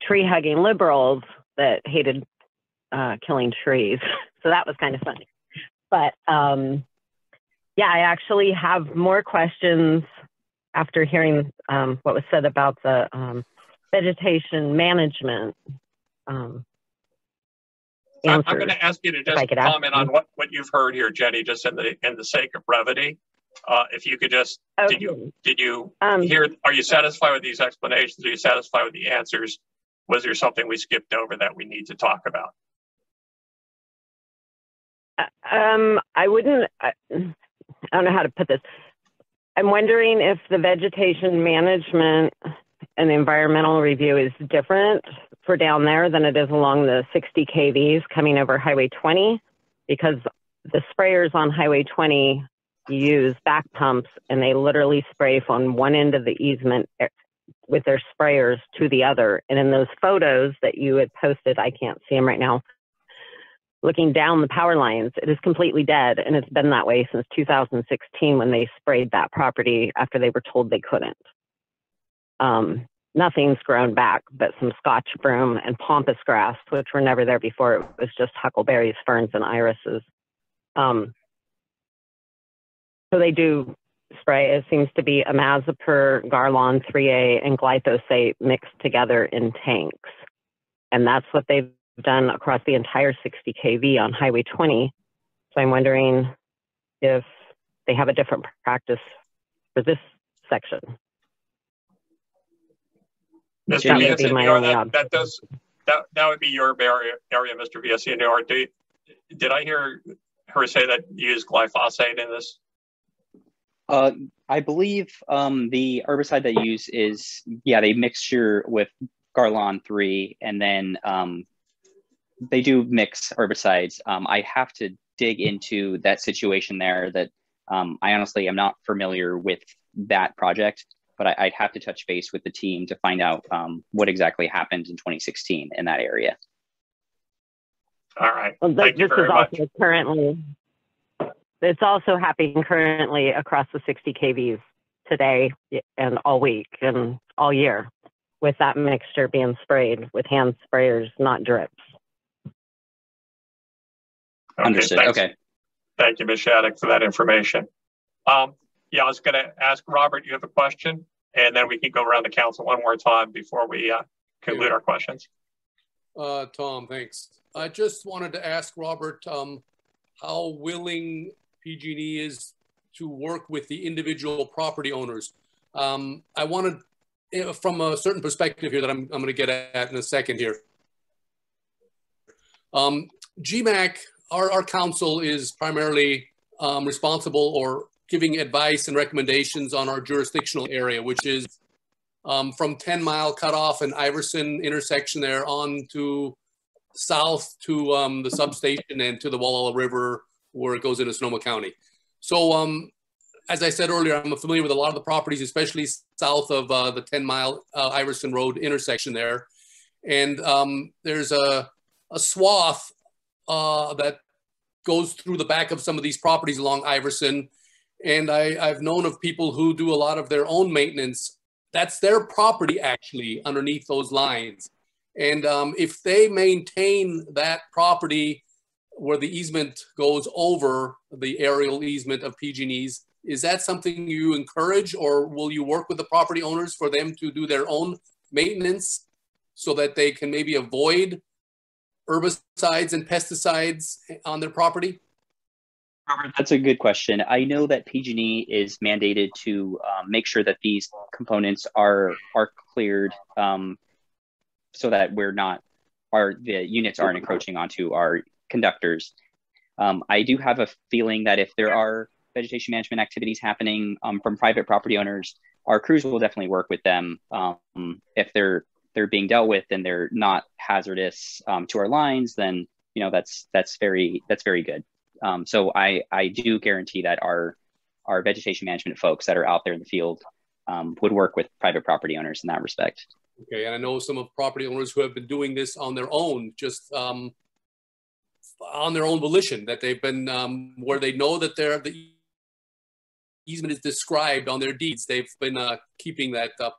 Speaker 3: tree hugging liberals that hated uh, killing trees. So that was kind of funny. But um, yeah, I actually have more questions after hearing um, what was said about the um, vegetation management um,
Speaker 1: I'm. I'm going to ask you to just comment on what, what you've heard here, Jenny, just in the in the sake of brevity. Uh, if you could just did you did you
Speaker 3: Um,
Speaker 1: hear? Are you satisfied with these explanations? Are you satisfied with the answers? Was there something we skipped over that we need to talk about?
Speaker 3: Um, I wouldn't, I, I don't know how to put this. I'm wondering if the vegetation management and environmental review is different for down there than it is along the 60 KVs coming over Highway 20, because the sprayers on Highway 20 use back pumps and they literally spray from one end of the easement with their sprayers to the other. And in those photos that you had posted, I can't see them right now, looking down the power lines, it is completely dead. And it's been that way since 2016 when they sprayed that property after they were told they couldn't. Um, nothing's grown back but some scotch broom and pampas grass, which were never there before. It was just huckleberries, ferns, and irises. Um, so they do spray. It seems to be imazapyr, Garlon 3A, and glyphosate mixed together in tanks. And that's what they've done across the entire 60 kV on Highway 20. So I'm wondering if they have a different practice for this section.
Speaker 1: Mr.
Speaker 3: That would be my
Speaker 1: that, that does that that would be your area, area Mr. Villasenor. Do did I hear her say that you use glyphosate in this?
Speaker 2: Uh, I believe um, the herbicide they use is yeah they mixture with Garlon three, and then um, they do mix herbicides. Um, I have to dig into that situation there. That um, I honestly am not familiar with that project, but I, I'd have to touch base with the team to find out um, what exactly happened in 2016 in that area.
Speaker 1: All right.
Speaker 3: Well,
Speaker 1: Thank you
Speaker 3: this
Speaker 1: very
Speaker 3: is
Speaker 1: much.
Speaker 3: also currently, it's also happening currently across the 60 KVs today and all week and all year with that mixture being sprayed with hand sprayers, not drips.
Speaker 2: Understood.
Speaker 1: thanks.
Speaker 2: Okay.
Speaker 1: Thank you, Ms. Shattuck, for that information. Um, yeah, I was going to ask Robert, you have a question? And then we can go around the council one more time before we uh, conclude our questions.
Speaker 7: Uh, Tom, thanks. I just wanted to ask Robert um, how willing PG&E is to work with the individual property owners. Um, I wanted, eh, from a certain perspective here that I'm, I'm going to get at in a second here. Um, GMAC, our, our council is primarily um, responsible or giving advice and recommendations on our jurisdictional area, which is um, from 10 mile cutoff and Iverson intersection there on to south to um, the substation and to the Gualala River where it goes into Sonoma County. So um, as I said earlier, I'm familiar with a lot of the properties, especially south of uh, the 10 mile uh, Iverson Road intersection there. And um, there's a, a swath uh, that goes through the back of some of these properties along Iverson. And I, I've known of people who do a lot of their own maintenance. That's their property actually underneath those lines. And um, if they maintain that property where the easement goes over the aerial easement of PG&E's, is that something you encourage or will you work with the property owners for them to do their own maintenance so that they can maybe avoid herbicides and pesticides on their property?
Speaker 2: That's a good question. I know that PG&E is mandated to um, make sure that these components are are cleared um, so that we're not our the units aren't encroaching onto our conductors. Um, I do have a feeling that if there are vegetation management activities happening um, from private property owners, our crews will definitely work with them um, if they're they're being dealt with and they're not hazardous um, to our lines. Then you know that's that's very that's very good. Um, so I, I do guarantee that our, our vegetation management folks that are out there in the field um, would work with private property owners in that respect.
Speaker 7: Okay, and I know some of property owners who have been doing this on their own, just um, on their own volition, that they've been um, where they know that they're, the easement is described on their deeds. They've been uh, keeping that uh,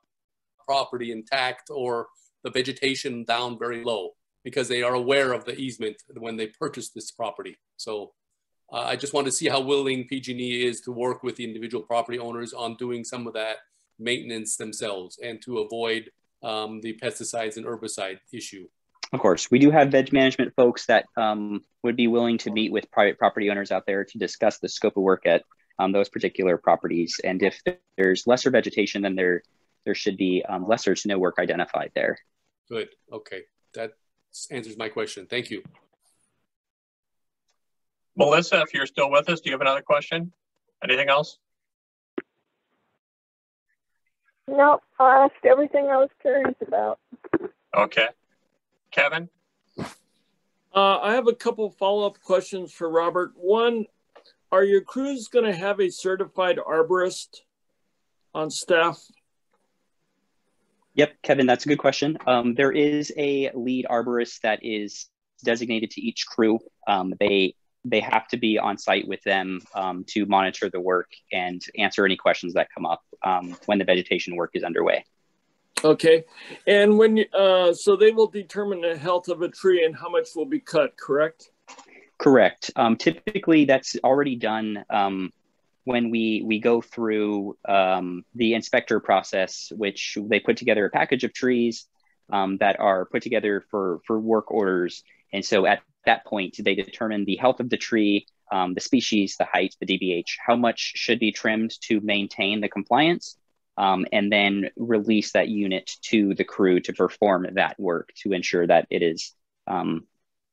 Speaker 7: property intact or the vegetation down very low because they are aware of the easement when they purchased this property. So uh, I just want to see how willing PG&E is to work with the individual property owners on doing some of that maintenance themselves and to avoid um, the pesticides and herbicide issue.
Speaker 2: Of course, we do have veg management folks that um, would be willing to meet with private property owners out there to discuss the scope of work at um, those particular properties. And if there's lesser vegetation, then there there should be um, lesser to no work identified there.
Speaker 7: Good. Okay, that answers my question. Thank you.
Speaker 1: Melissa, if you're still with us, do you have another question? Anything else?
Speaker 14: No, I asked everything I was curious about.
Speaker 1: Okay. Kevin?
Speaker 12: Uh, I have a couple follow-up questions for Robert. One, are your crews going to have a certified arborist on staff?
Speaker 2: Yep, Kevin, that's a good question. Um, there is a lead arborist that is designated to each crew. Um, they they have to be on site with them um, to monitor the work and answer any questions that come up um, when the vegetation work is underway.
Speaker 12: Okay, and when you, uh, so they will determine the health of a tree and how much will be cut, correct?
Speaker 2: Correct. Um, typically, that's already done um, when we we go through um, the inspector process, which they put together a package of trees um, that are put together for for work orders, and so at that point, they determine the health of the tree, um, the species, the height, the DBH, how much should be trimmed to maintain the compliance, um, and then release that unit to the crew to perform that work to ensure that it is um,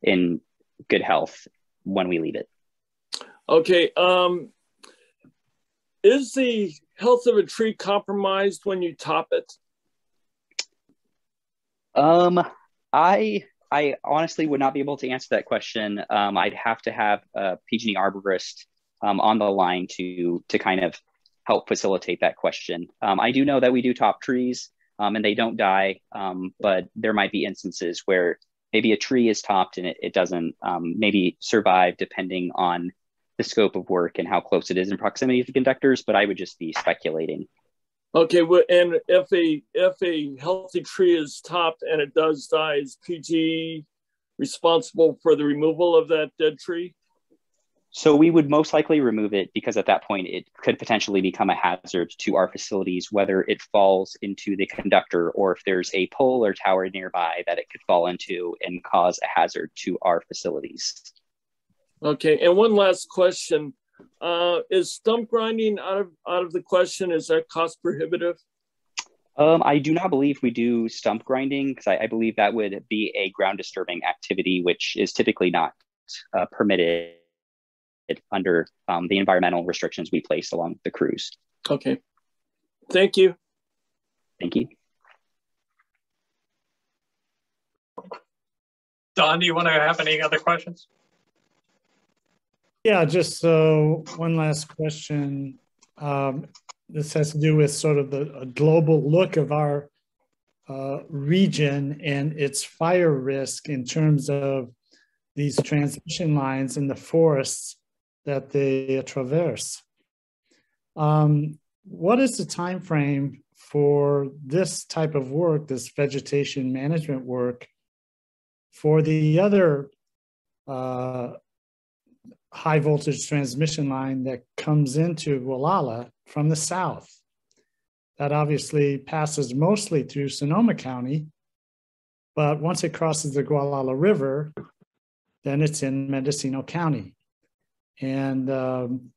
Speaker 2: in good health when we leave it.
Speaker 12: Okay. Um, is the health of a tree compromised when you top it?
Speaker 2: Um, I I honestly would not be able to answer that question. Um, I'd have to have a PG&E arborist um, on the line to to kind of help facilitate that question. Um, I do know that we do top trees um, and they don't die, um, but there might be instances where maybe a tree is topped and it, it doesn't um, maybe survive depending on the scope of work and how close it is in proximity to conductors. But I would just be speculating.
Speaker 12: Okay, well, and if a if a healthy tree is topped and it does die, is PG responsible for the removal of that dead tree?
Speaker 2: So we would most likely remove it because at that point it could potentially become a hazard to our facilities, whether it falls into the conductor or if there's a pole or tower nearby that it could fall into and cause a hazard to our facilities.
Speaker 12: Okay, and one last question. Uh, is stump grinding out of out of the question? Is that cost prohibitive?
Speaker 2: Um, I do not believe we do stump grinding because I, I, believe that would be a ground disturbing activity, which is typically not uh, permitted under um, the environmental restrictions we place along the crews.
Speaker 12: Okay. Thank you.
Speaker 2: Thank you.
Speaker 1: Don, do you want to have any other questions?
Speaker 13: Yeah, just so one last question. Um, this has to do with sort of the global look of our uh, region and its fire risk in terms of these transmission lines in the forests that they traverse. Um, what is the time frame for this type of work, this vegetation management work, for the other uh, high voltage transmission line that comes into Gualala from the south. That obviously passes mostly through Sonoma County, but once it crosses the Gualala River, then it's in Mendocino County. And um,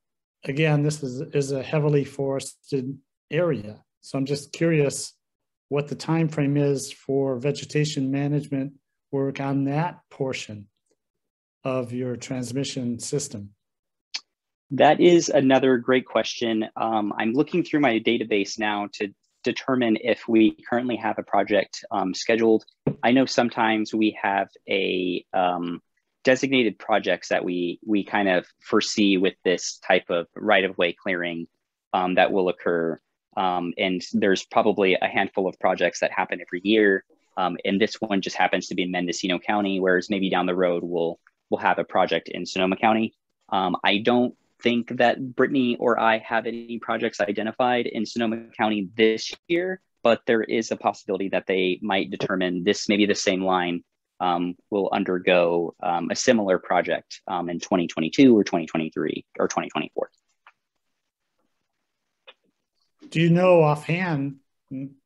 Speaker 13: again, this is, is a heavily forested area. So I'm just curious what the time frame is for vegetation management work on that portion of your transmission system?
Speaker 2: That is another great question. Um, I'm looking through my database now to determine if we currently have a project um, scheduled. I know sometimes we have a um, designated projects that we we kind of foresee with this type of right of way clearing um, that will occur. Um, and there's probably a handful of projects that happen every year. Um, and this one just happens to be in Mendocino County, whereas maybe down the road we'll will have a project in Sonoma County. Um, I don't think that Brittany or I have any projects identified in Sonoma County this year, but there is a possibility that they might determine this maybe the same line um, will undergo um, a similar project um, in 2022 or 2023 or 2024.
Speaker 13: do you know offhand,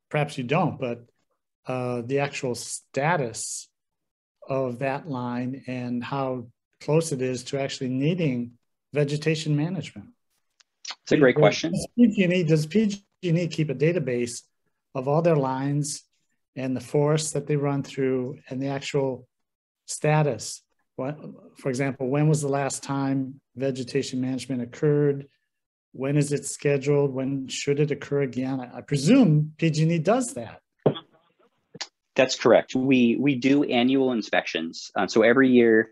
Speaker 13: perhaps you don't, but uh, the actual status of that line and how close it is to actually needing vegetation management?
Speaker 2: It's a great question.
Speaker 13: Does PG&E, does PG&E keep a database of all their lines and the forests that they run through and the actual status? What, for example, when was the last time vegetation management occurred? When is it scheduled? When should it occur again? I, I presume PG&E does that.
Speaker 2: That's correct. We we do annual inspections. Uh, so every year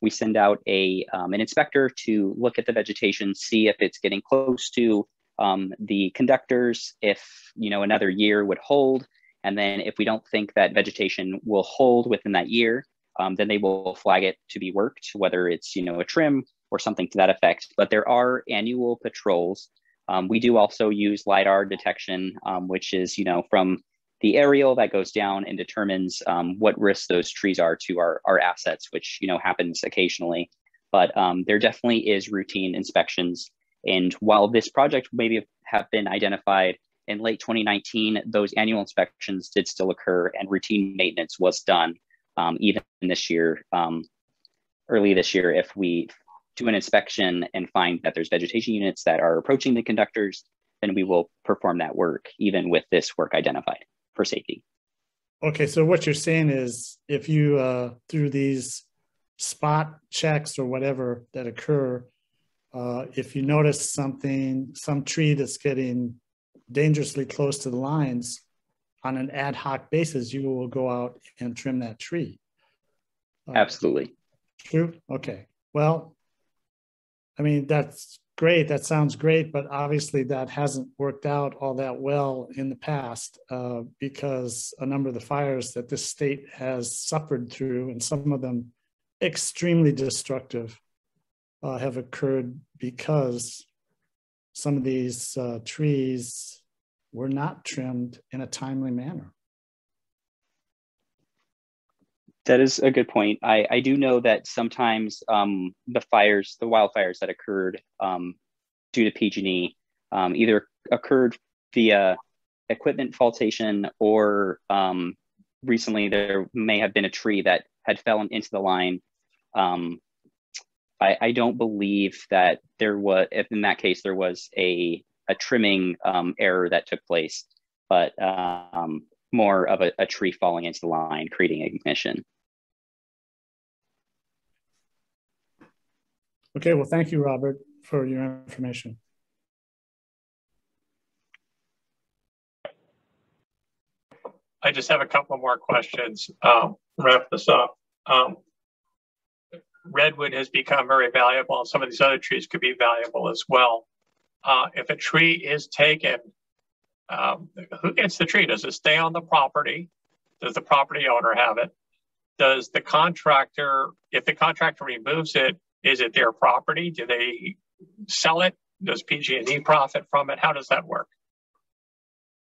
Speaker 2: we send out a um, an inspector to look at the vegetation, see if it's getting close to um, the conductors, if you know another year would hold, and then if we don't think that vegetation will hold within that year, um, then they will flag it to be worked, whether it's you know a trim or something to that effect. But there are annual patrols. Um, we do also use lidar detection, um, which is you know from the aerial that goes down and determines um, what risks those trees are to our, our assets, which you know happens occasionally. But um, there definitely is routine inspections. And while this project maybe have been identified in late 2019, those annual inspections did still occur and routine maintenance was done um, even this year, um, early this year, if we do an inspection and find that there's vegetation units that are approaching the conductors, then we will perform that work even with this work identified for safety.
Speaker 13: Okay, so what you're saying is if you, uh, through these spot checks or whatever that occur, uh, if you notice something, some tree that's getting dangerously close to the lines on an ad hoc basis, you will go out and trim that tree.
Speaker 2: Uh, Absolutely.
Speaker 13: True. Okay. Well, I mean, that's great. That sounds great, but obviously that hasn't worked out all that well in the past uh, because a number of the fires that this state has suffered through, and some of them extremely destructive, uh, have occurred because some of these uh, trees were not trimmed in a timely manner.
Speaker 2: That is a good point. I, I do know that sometimes um, the fires, the wildfires that occurred um, due to PG&E, um, either occurred via equipment faultation or um, recently there may have been a tree that had fallen into the line. Um, I, I, don't believe that there was, if in that case, there was a, a trimming um, error that took place, but more of a, a tree falling into the line, creating ignition.
Speaker 13: Okay, well, thank you, Robert, for your information.
Speaker 1: I just have a couple more questions. Um, wrap this up. Um, redwood has become very valuable, and some of these other trees could be valuable as well. Uh, if a tree is taken um, who gets the tree? Does it stay on the property? Does the property owner have it? Does the contractor, if the contractor removes it, is it their property? Do they sell it? Does PG&E profit from it? How does that work?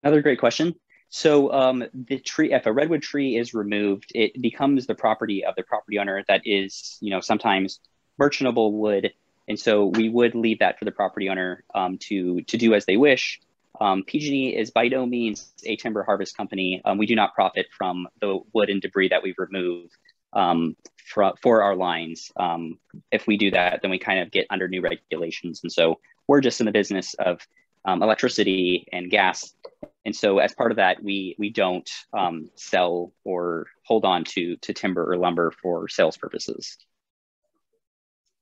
Speaker 2: Another great question. So um, the tree, if a redwood tree is removed, it becomes the property of the property owner that is, you know, sometimes merchantable wood. And so we would leave that for the property owner um, to, to do as they wish. Um, PG&E is by no means a timber harvest company. Um, we do not profit from the wood and debris that we remove um, for, for our lines. Um, if we do that, then we kind of get under new regulations. And so we're just in the business of um, electricity and gas. And so as part of that, we, we don't um, sell or hold on to, to timber or lumber for sales purposes.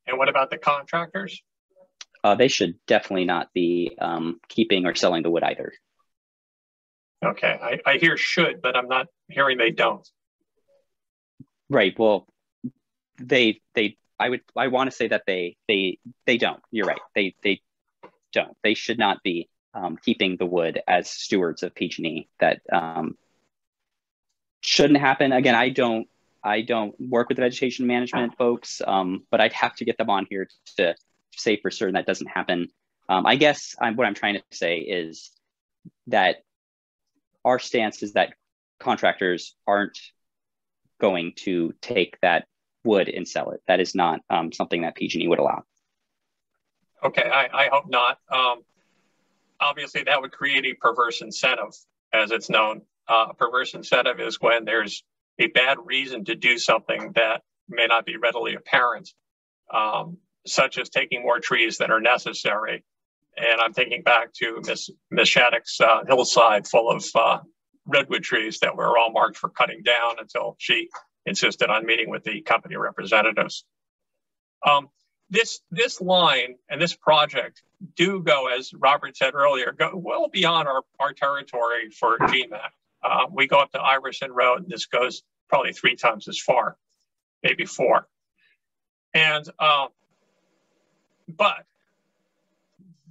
Speaker 1: And what about the contractors?
Speaker 2: Uh, they should definitely not be um, keeping or selling the wood either.
Speaker 1: Okay, I, I hear should, but I'm not hearing they don't.
Speaker 2: Right. Well, they they I would I want to say that they they they don't. You're right. They they don't. They should not be um, keeping the wood as stewards of PG&E. That um, shouldn't happen. Again, I don't I don't work with the vegetation management folks, um, but I'd have to get them on here to say for certain that doesn't happen. Um, I guess I'm, what I'm trying to say is that our stance is that contractors aren't going to take that wood and sell it. That is not um, something that PG&E would allow.
Speaker 1: Okay, I, I hope not. Um, obviously that would create a perverse incentive, as it's known. Uh, perverse incentive is when there's a bad reason to do something that may not be readily apparent, um, such as taking more trees than are necessary. And I'm thinking back to Miss Miss Shattuck's uh, hillside full of uh, redwood trees that were all marked for cutting down until she insisted on meeting with the company representatives. Um, this this line and this project do go, as Robert said earlier, go well beyond our, our territory for GMAC. Uh, we go up to Iverson Road, and this goes probably three times as far, maybe four. And uh, but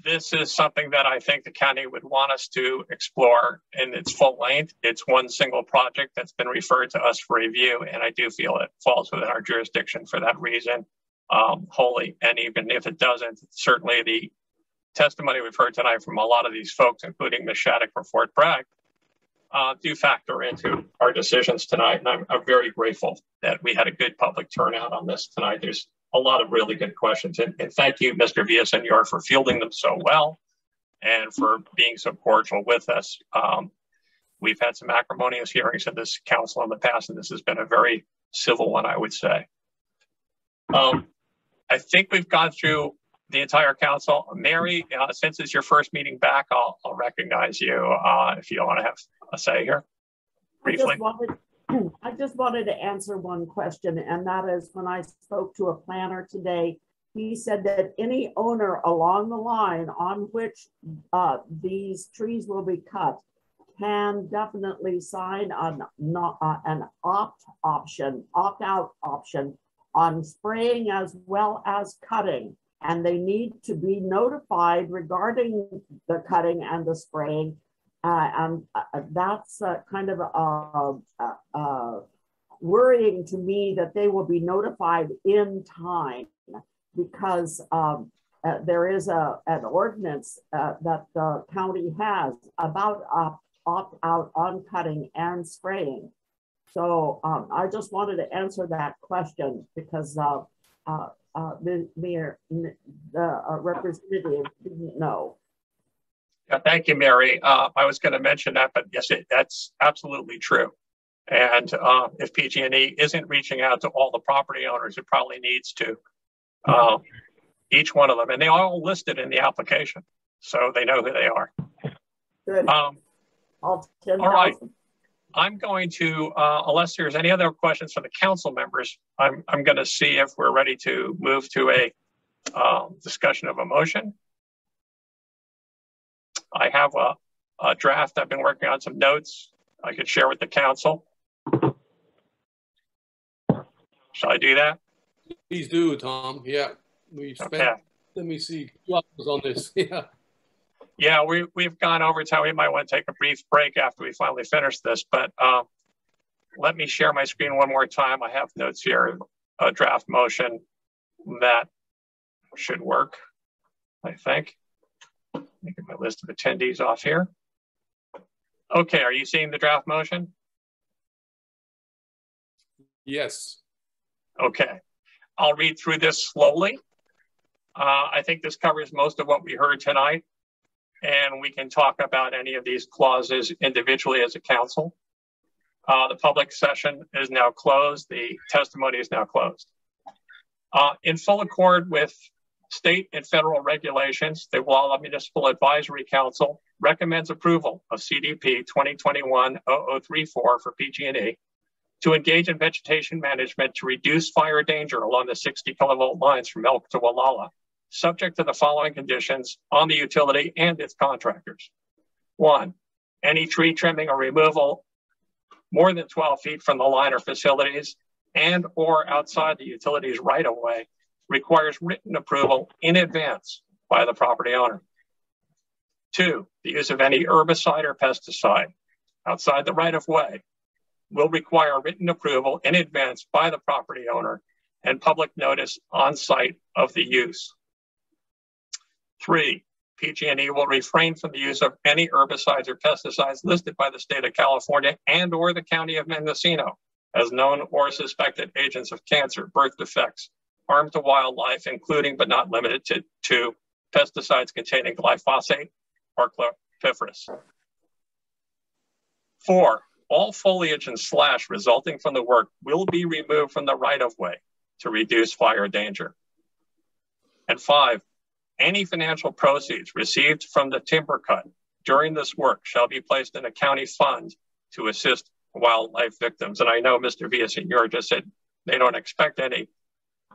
Speaker 1: this is something that I think the county would want us to explore in its full length. It's one single project that's been referred to us for review, and I do feel it falls within our jurisdiction for that reason um, wholly. And even if it doesn't, certainly the testimony we've heard tonight from a lot of these folks, including Ms. Shattuck from Fort Bragg, uh, do factor into our decisions tonight. And I'm, I'm, very grateful that we had a good public turnout on this tonight. There's a lot of really good questions. And, and thank you, Mr. Villasenor, for fielding them so well and for being so cordial with us. Um, we've had some acrimonious hearings in this council in the past, and this has been a very civil one, I would say. Um, I think we've gone through the entire council. Mary, uh, since it's your first meeting back, I'll, I'll recognize you uh, if you want to have a say here briefly.
Speaker 10: I just, wanted, I just wanted to answer one question, and that is when I spoke to a planner today, he said that any owner along the line on which uh, these trees will be cut can definitely sign an, not, uh, an opt option, opt out option on spraying as well as cutting. And they need to be notified regarding the cutting and the spraying. Uh, and uh, that's uh, kind of uh, uh, worrying to me that they will be notified in time because um, uh, there is a, an ordinance that the county has about opt out on cutting and spraying. So um, I just wanted to answer that question because uh, uh, uh, the, the, the uh, representative didn't know.
Speaker 1: Yeah, thank you, Mary. Uh, I was going to mention that, but yes, it, that's absolutely true. And uh, if PG&E isn't reaching out to all the property owners, it probably needs to. Uh, each one of them, and they are all listed in the application, so they know who they are.
Speaker 10: Good. Um, all,
Speaker 1: all right. I'm going to, uh, unless there's any other questions from the council members, I'm, I'm going to see if we're ready to move to a discussion of a motion. I have a, a, draft. I've been working on some notes I could share with the council. Shall I do that?
Speaker 7: Please do, Tom. Yeah, we spent, okay. let me see, two hours on this. Yeah.
Speaker 1: Yeah, we, we've gone over time. We might want to take a brief break after we finally finish this, but um, let me share my screen one more time. I have notes here, a draft motion that should work, I think. Making my list of attendees off here. Okay, are you seeing the draft motion?
Speaker 7: Yes.
Speaker 1: Okay, I'll read through this slowly. Uh, I think this covers most of what we heard tonight and we can talk about any of these clauses individually as a council. Uh, the public session is now closed. The testimony is now closed. Uh, in full accord with state and federal regulations, the Gualala Municipal Advisory Council recommends approval of CDP 2021-0034 for PG&E to engage in vegetation management to reduce fire danger along the 60 kilovolt lines from Elk to Gualala subject to the following conditions on the utility and its contractors. One, any tree trimming or removal more than 12 feet from the line or facilities and or outside the utility's right of way requires written approval in advance by the property owner. Two, the use of any herbicide or pesticide outside the right of way will require written approval in advance by the property owner and public notice on site of the use. Three, PG&E will refrain from the use of any herbicides or pesticides listed by the state of California and or the county of Mendocino as known or suspected agents of cancer, birth defects, harm to wildlife, including but not limited to, to pesticides containing glyphosate, or chlorpyrifos. Four, all foliage and slash resulting from the work will be removed from the right of way to reduce fire danger. And five, any financial proceeds received from the timber cut during this work shall be placed in a county fund to assist wildlife victims. And I know Mr. Villasenor just said they don't expect any,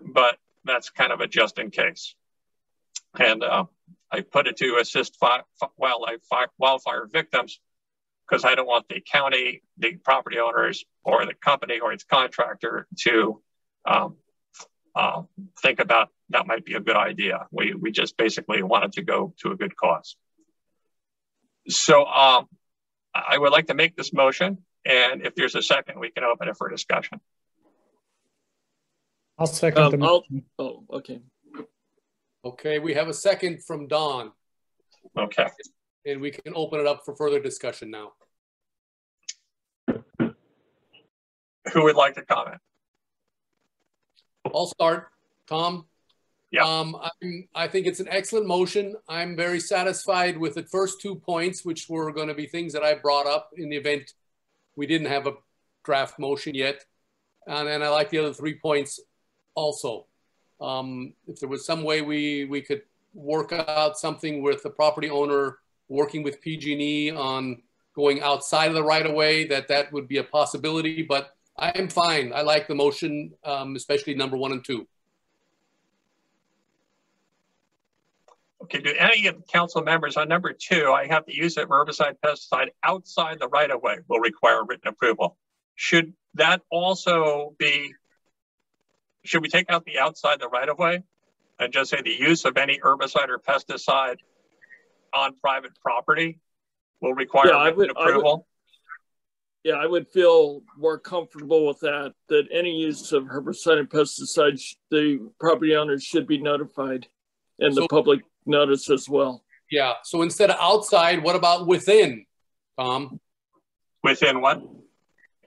Speaker 1: but that's kind of a just in case. And uh, I put it to assist fi wildlife fi wildfire victims because I don't want the county, the property owners, or the company or its contractor to um, uh, think about that might be a good idea. We, we just basically wanted to go to a good cause. So um, I would like to make this motion. And if there's a second, we can open it for discussion.
Speaker 13: I'll second
Speaker 12: Um,
Speaker 13: the
Speaker 12: I'll- Oh, okay.
Speaker 7: Okay, we have a second from Don.
Speaker 1: Okay.
Speaker 7: And we can open it up for further discussion now.
Speaker 1: Who would like to comment?
Speaker 7: I'll start. Tom?
Speaker 1: Yeah.
Speaker 7: Um, I'm, I think it's an excellent motion. I'm very satisfied with the first two points, which were going to be things that I brought up in the event we didn't have a draft motion yet. And then I like the other three points also. Um, if there was some way we, we could work out something with the property owner working with PG&E on going outside of the right of way, that that would be a possibility. But I am fine. I like the motion, um, especially number one and two.
Speaker 1: Okay, do any of the council members on number two, I have to use of herbicide pesticide outside the right of way will require written approval. Should that also be, should we take out the outside the right of way and just say the use of any herbicide or pesticide on private property will require
Speaker 12: Yeah, I
Speaker 1: written
Speaker 12: would- I would- Yeah, I would feel more comfortable with that, that any use of herbicide and pesticides, the property owners should be notified and the public notice as well.
Speaker 7: Yeah. So instead of outside, what about within, Tom?
Speaker 1: Within what?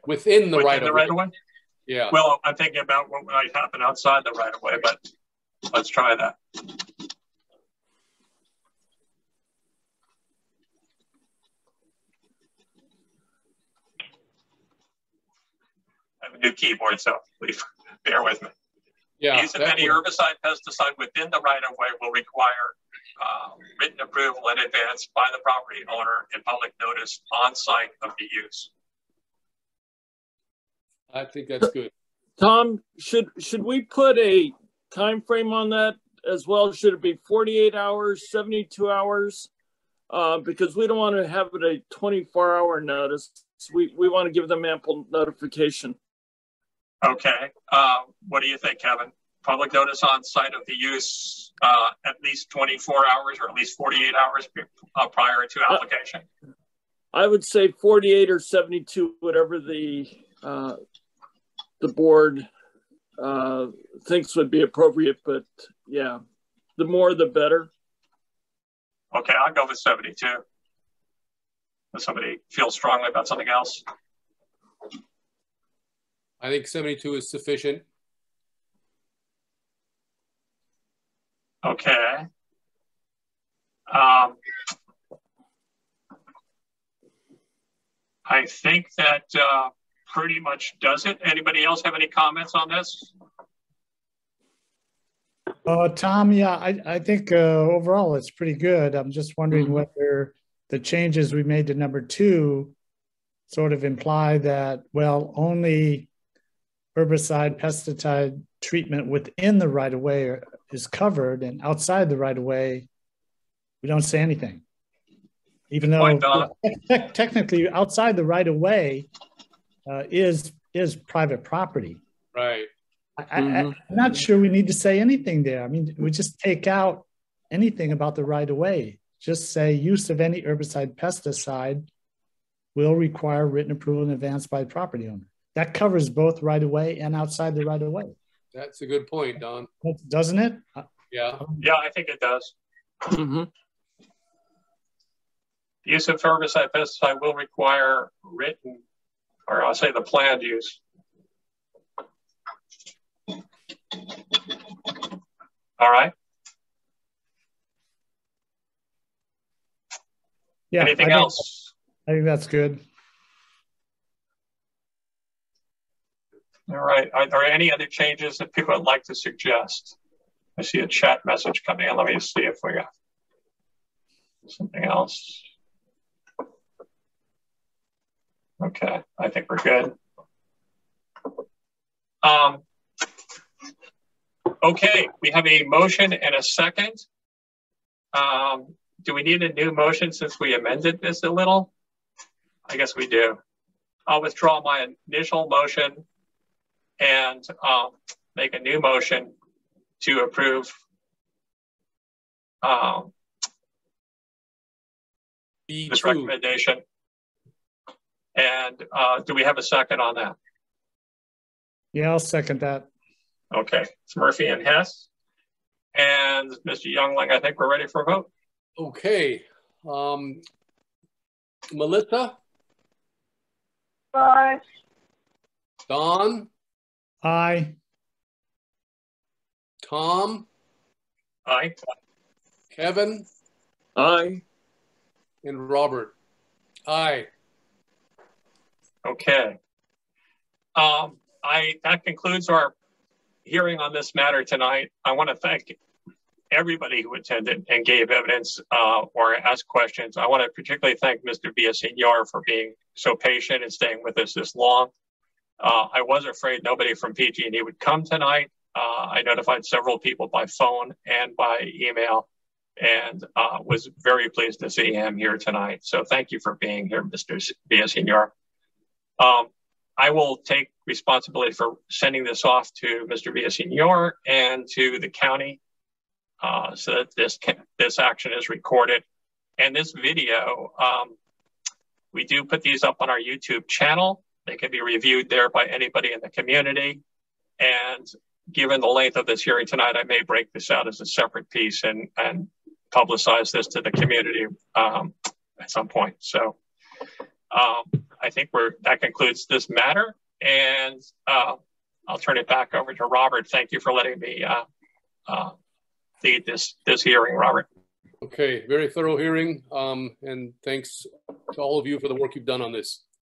Speaker 7: Within the
Speaker 1: Within
Speaker 7: right
Speaker 1: the
Speaker 7: of way.
Speaker 1: right of way?
Speaker 7: Yeah.
Speaker 1: Well, I'm thinking about what might happen outside the right of way, but let's try that. I have a new keyboard, so please bear with me.
Speaker 7: Yeah.
Speaker 1: Use of any
Speaker 7: would-
Speaker 1: herbicide, pesticide within the right of way will require uh, written approval in advance by the property owner and public notice on site of the use.
Speaker 7: I think that's good.
Speaker 12: Tom, should, should we put a time frame on that as well? Should it be 48 hours, 72 hours? Uh, because we don't want to have it a 24 hour notice. We, we want to give them ample notification.
Speaker 1: Okay, uh, what do you think, Kevin? Public notice on site of the use uh, at least 24 hours or at least 48 hours uh, prior to application?
Speaker 12: I would say 48 or 72, whatever the uh, the board uh, thinks would be appropriate. But yeah, the more the better.
Speaker 1: Okay, I'll go with 72. Does somebody feel strongly about something else?
Speaker 7: I think 72 is sufficient.
Speaker 1: Okay. Um, I think that uh, pretty much does it. Anybody else have any comments on this?
Speaker 13: Uh, Tom, yeah, I, I think uh, overall it's pretty good. I'm just wondering whether the changes we made to number two sort of imply that, well, only herbicide, pesticide treatment within the right of way is covered, and outside the right of way, we don't say anything. Even though te- technically outside the right of way uh, is is private property.
Speaker 7: Right.
Speaker 13: I, I, I'm not sure we need to say anything there. I mean, we just take out anything about the right of way. Just say use of any herbicide, pesticide will require written approval in advance by the property owner. That covers both right of way and outside the right of way,
Speaker 7: That's a good point, Don.
Speaker 13: doesn't it?
Speaker 7: Yeah.
Speaker 1: Yeah, I think it does.
Speaker 12: Mm-hmm.
Speaker 1: Use of herbicide, pesticide will require written, or I'll say the planned use. All right.
Speaker 13: Yeah.
Speaker 1: Anything
Speaker 13: I think-
Speaker 1: else?
Speaker 13: I think that's good.
Speaker 1: All right. Are there any other changes that people would like to suggest? I see a chat message coming in. Let me see if we got something else. Okay, I think we're good. Um, okay, we have a motion and a second. Um, do we need a new motion since we amended this a little? I guess we do. I'll withdraw my initial motion and um, make a new motion to approve um, this recommendation. And uh, do we have a second on that?
Speaker 13: Yeah, I'll second that.
Speaker 1: Okay, it's Murphy and Hess. And Mr. Youngling, I think we're ready for a vote.
Speaker 7: Okay. Um, Melissa,
Speaker 14: Bye.
Speaker 7: Don,
Speaker 13: Aye.
Speaker 7: Tom,
Speaker 1: Aye.
Speaker 7: Kevin,
Speaker 12: Aye.
Speaker 7: and Robert. Aye.
Speaker 1: Okay. Um, I that concludes our hearing on this matter tonight. I want to thank everybody who attended and gave evidence uh, or asked questions. I want to particularly thank Mr. Villasenor for being so patient and staying with us this long. Uh, I was afraid nobody from PG&E would come tonight. Uh, I notified several people by phone and by email and uh, was very pleased to see him here tonight. So thank you for being here, Mr. Villasenor. Um, I will take responsibility for sending this off to Mr. Villasenor and to the county uh, so that this can, this action is recorded. And this video, um, we do put these up on our YouTube channel. They can be reviewed there by anybody in the community. And given the length of this hearing tonight, I may break this out as a separate piece and, and publicize this to the community um, at some point. So um, I think we're that concludes this matter, and uh, I'll turn it back over to Robert. Thank you for letting me uh, uh, lead this this hearing, Robert.
Speaker 7: Okay, very thorough hearing. Um, and thanks to all of you for the work you've done on this.